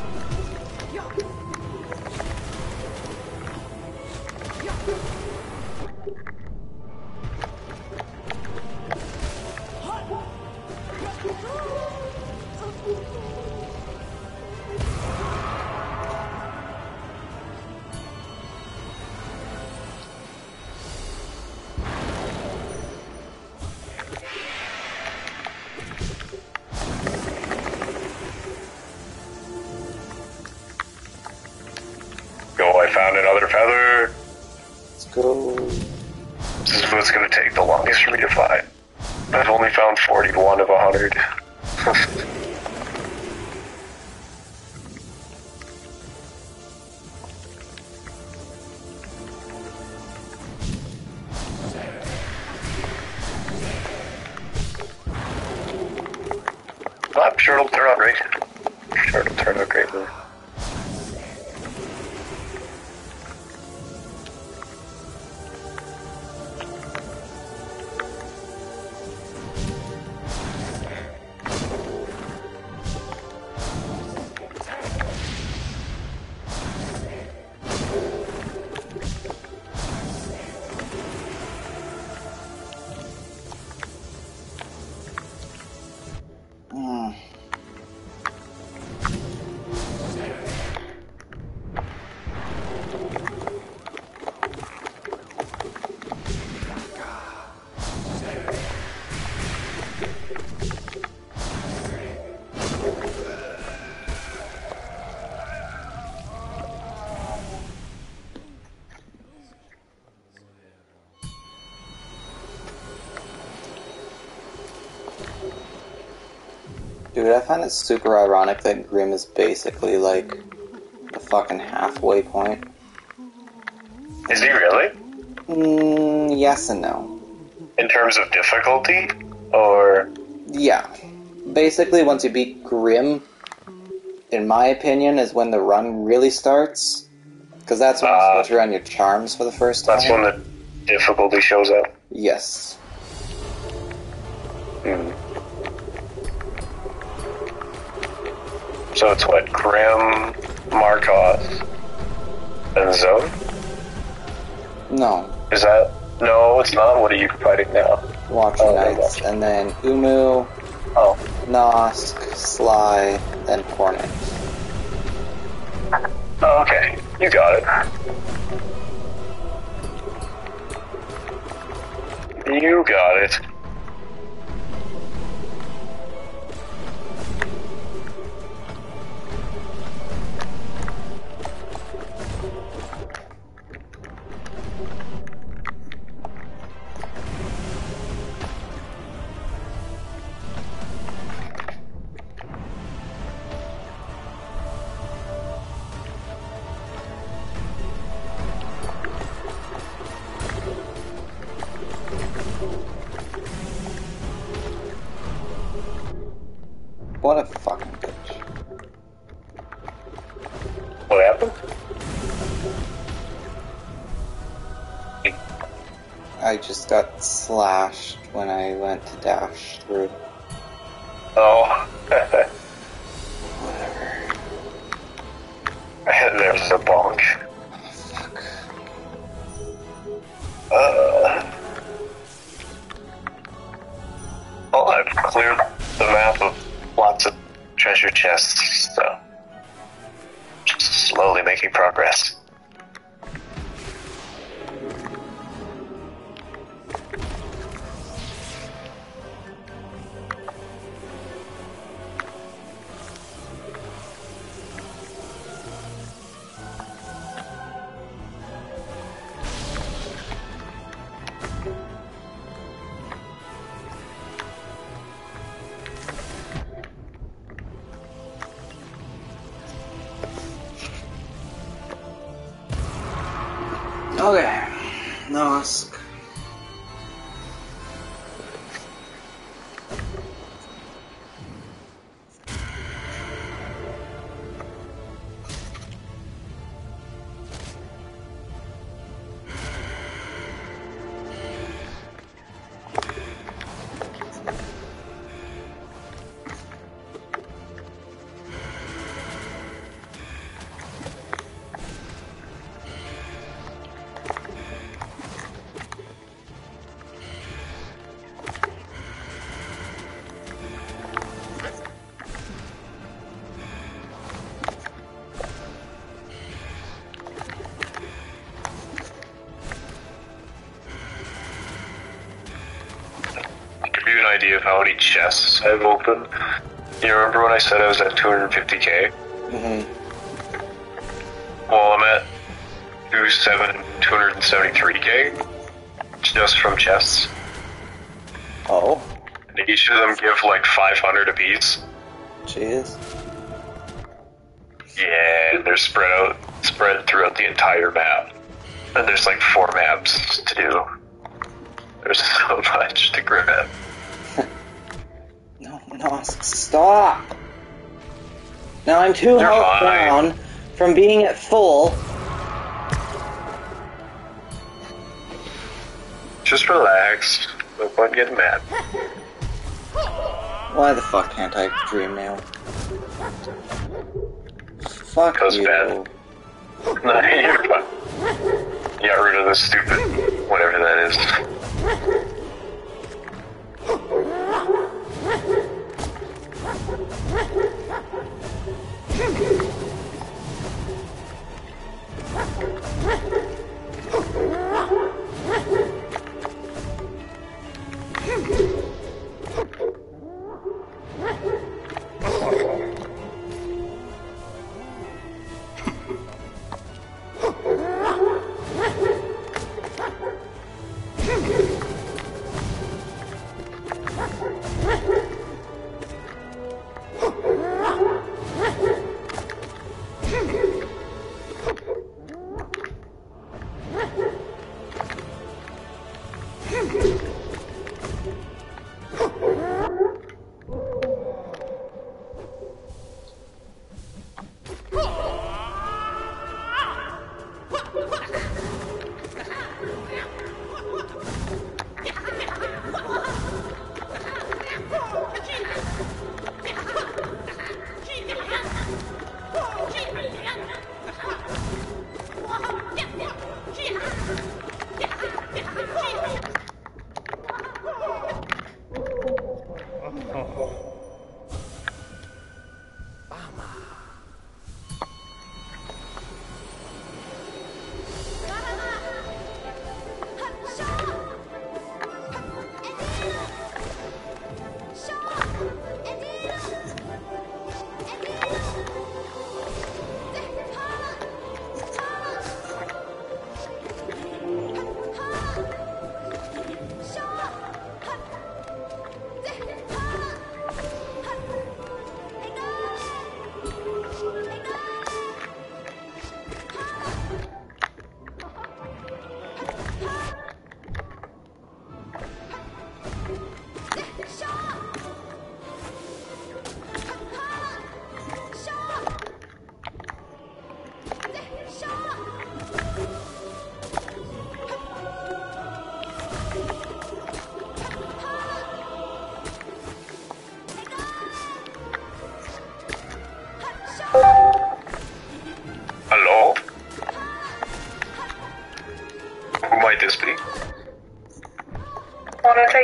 Dude, I find it super ironic that Grimm is basically like the fucking halfway point. Is he really? Mm, yes and no. In terms of difficulty? Or. Yeah. Basically, once you beat Grimm, in my opinion, is when the run really starts. Because that's when Ah. you switch around your charms for the first time. That's when the difficulty shows up. Yes. It's what? Grimm, Markoth, and Zote? No. Is that. No, it's not. What are you fighting now? Watching Oh, Knights, and then Uumuu, Oh. Nosk, Sly, then Hornet. oh okay. You got it. You got it. Just got slashed when I went to dash through. Oh. idea of how many chests I've opened, you remember when I said I was at 250k? Mm hmm Well, I'm at 27, 273k just from chests. Oh. And each of them give like 500 apiece. Jeez. Yeah, and they're spread out, spread throughout the entire map. And there's like four maps to do. There's so much to grab. No, stop! Now I'm 2 You're health down from being at full. Just relax. No point getting mad. Why the fuck can't I dream now? Fuck Goes you. bad. No, you're fine. You got rid of the stupid whatever that is. Hello?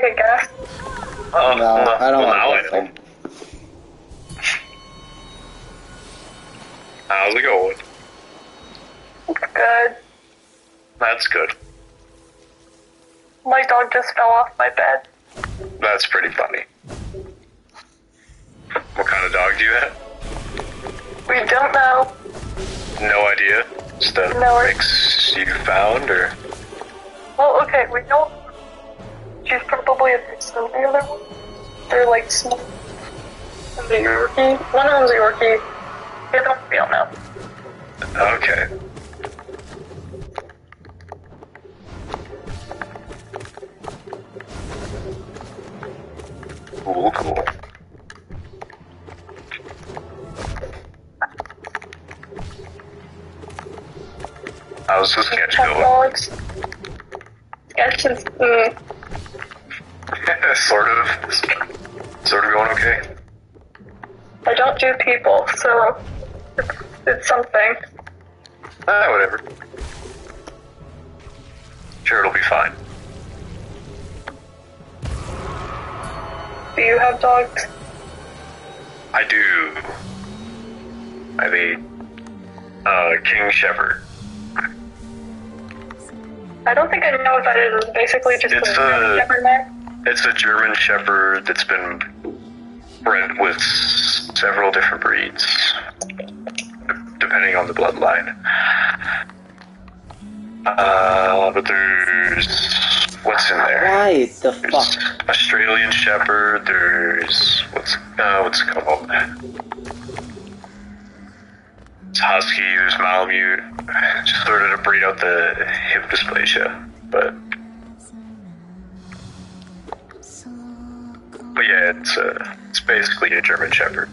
Want to take a guess? Oh, No, I don't well, now like that know. How's it going? Good. That's good. My dog just fell off my bed. Is. It's basically just It's a a- Shepherd mix. It's a German Shepherd that's been bred with several different breeds, depending on the bloodline. Uh, but there's what's in there? Why the There's fuck? Australian Shepherd. There's what's uh, what's it called? It's Husky. There's Malamute. Just started to breed out the hip dysplasia, but yeah, it's uh, it's basically a German Shepherd.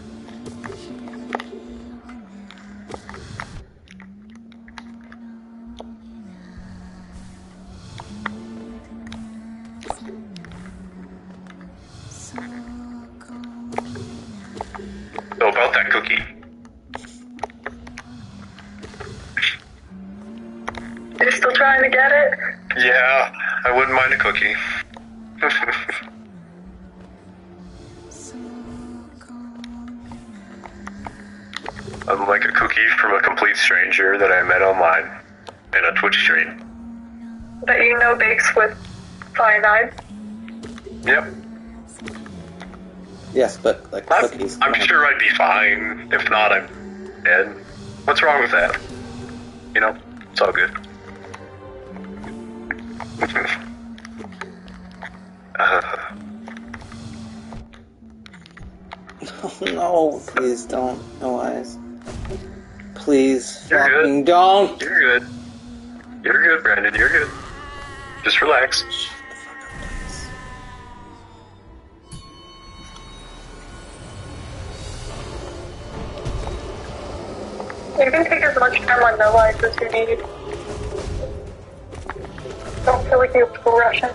I'm. I'm sure I'd be fine. If not, I'm dead. What's wrong with that? You know, it's all good. uh, no, please don't. No eyes. Please, You're good. don't. you're good. You're good, Brandon. You're good. Just relax. You can take as much time on no eyes as you need. Don't feel like you're rushing.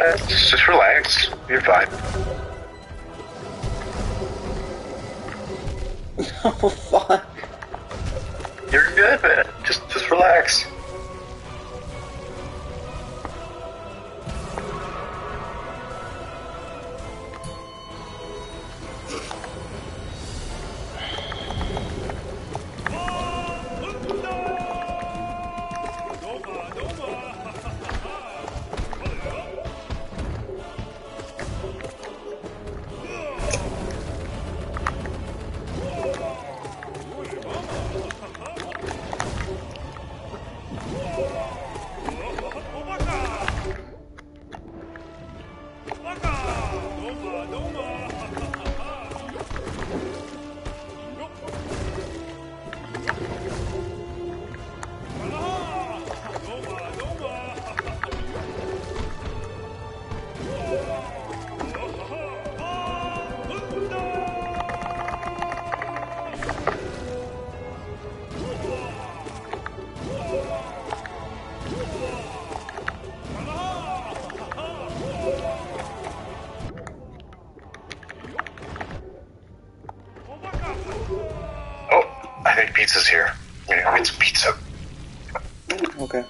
Uh, just just relax. You're fine. Oh fuck. You're good, man. Just just relax. I think pizza's here. Go get some pizza. Okay.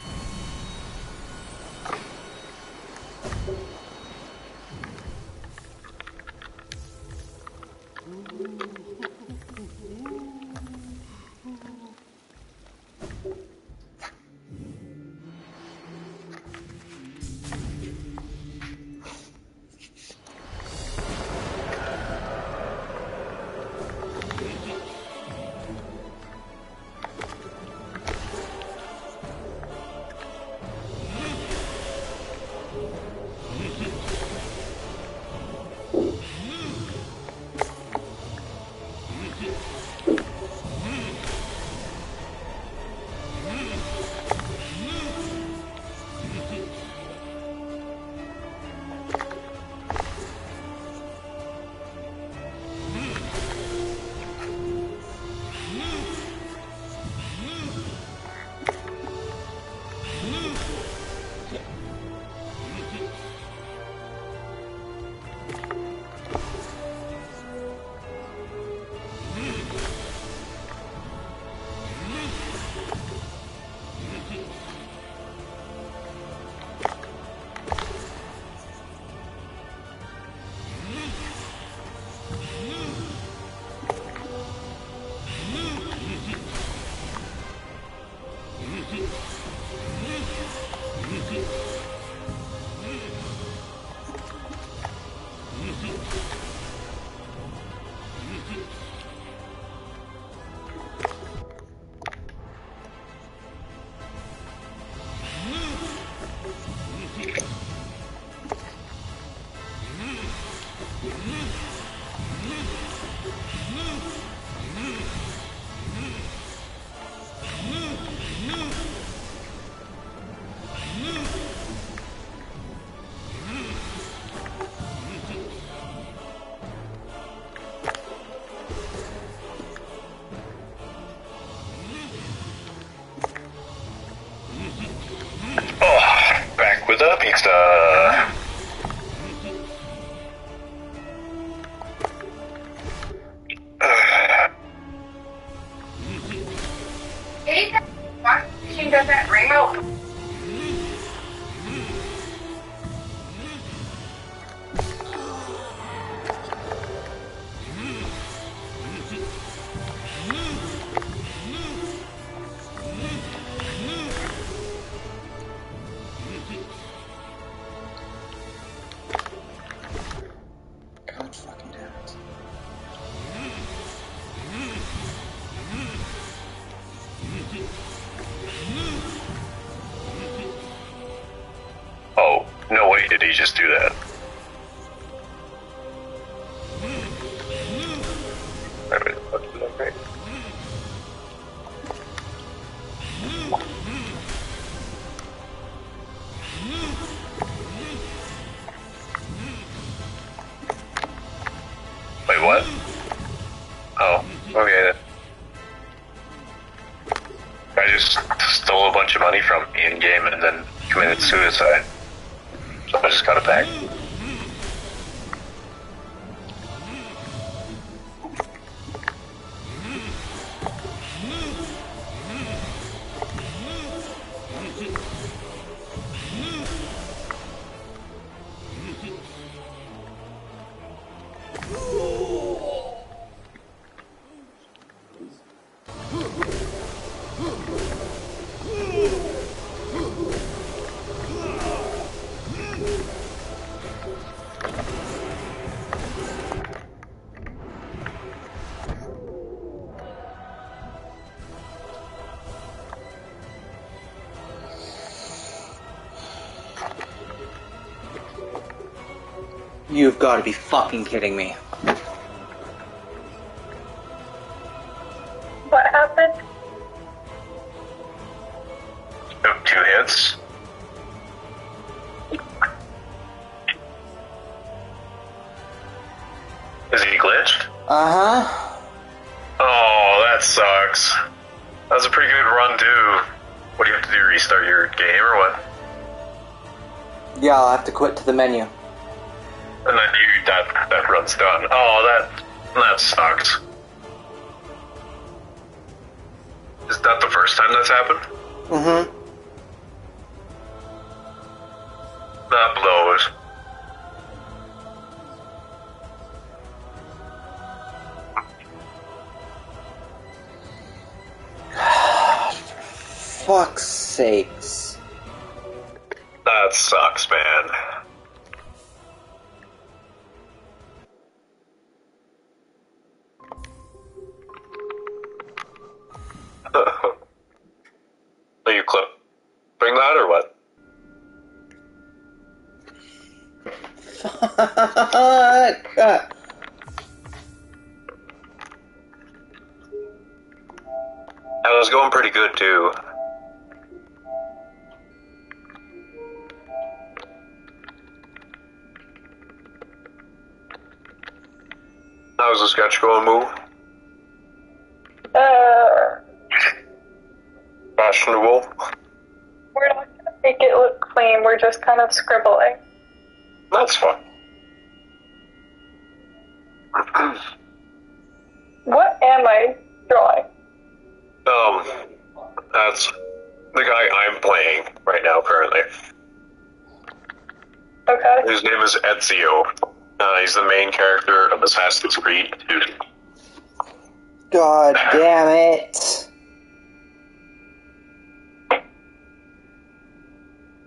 Suicide. You've got to be fucking kidding me. What happened? Took two hits. Is he glitched? Uh huh. Oh, that sucks. That was a pretty good run too. What do you have to do? Restart your game or what? Yeah, I'll have to quit to the menu. Fuck. That was going pretty good too. How's the sketch going, move? Uh, Fashionable. we're not gonna make it look clean. We're just kind of scribbling. That's fun. Ezio. Uh, he's the main character of Assassin's Creed 2. God damn it.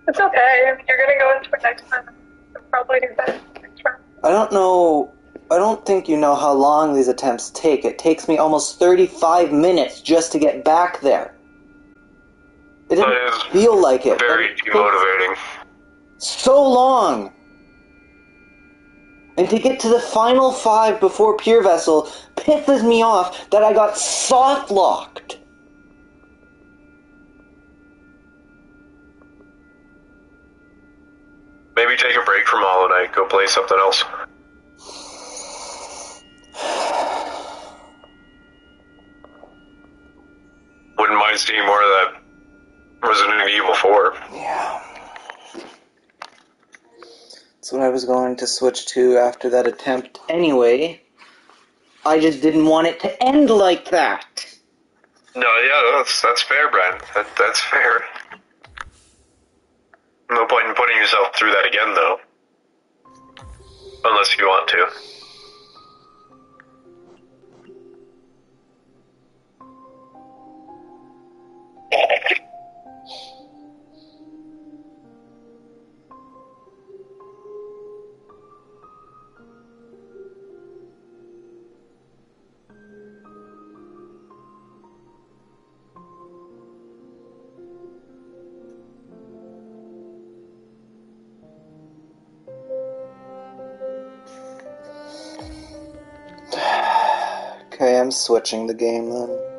It's okay. I you're gonna go into it next time. You'll probably do better next time. I don't know. I don't think you know how long these attempts take. It takes me almost 35 minutes just to get back there. It didn't feel like it. Very demotivating. So long! And to get to the final five before Pure Vessel pisses me off that I got soft was going to switch to after that attempt anyway. I just didn't want it to end like that. No, yeah, that's that's fair, Brian. That, that's fair. No point in putting yourself through that again, though. Unless you want to. Switching the game then.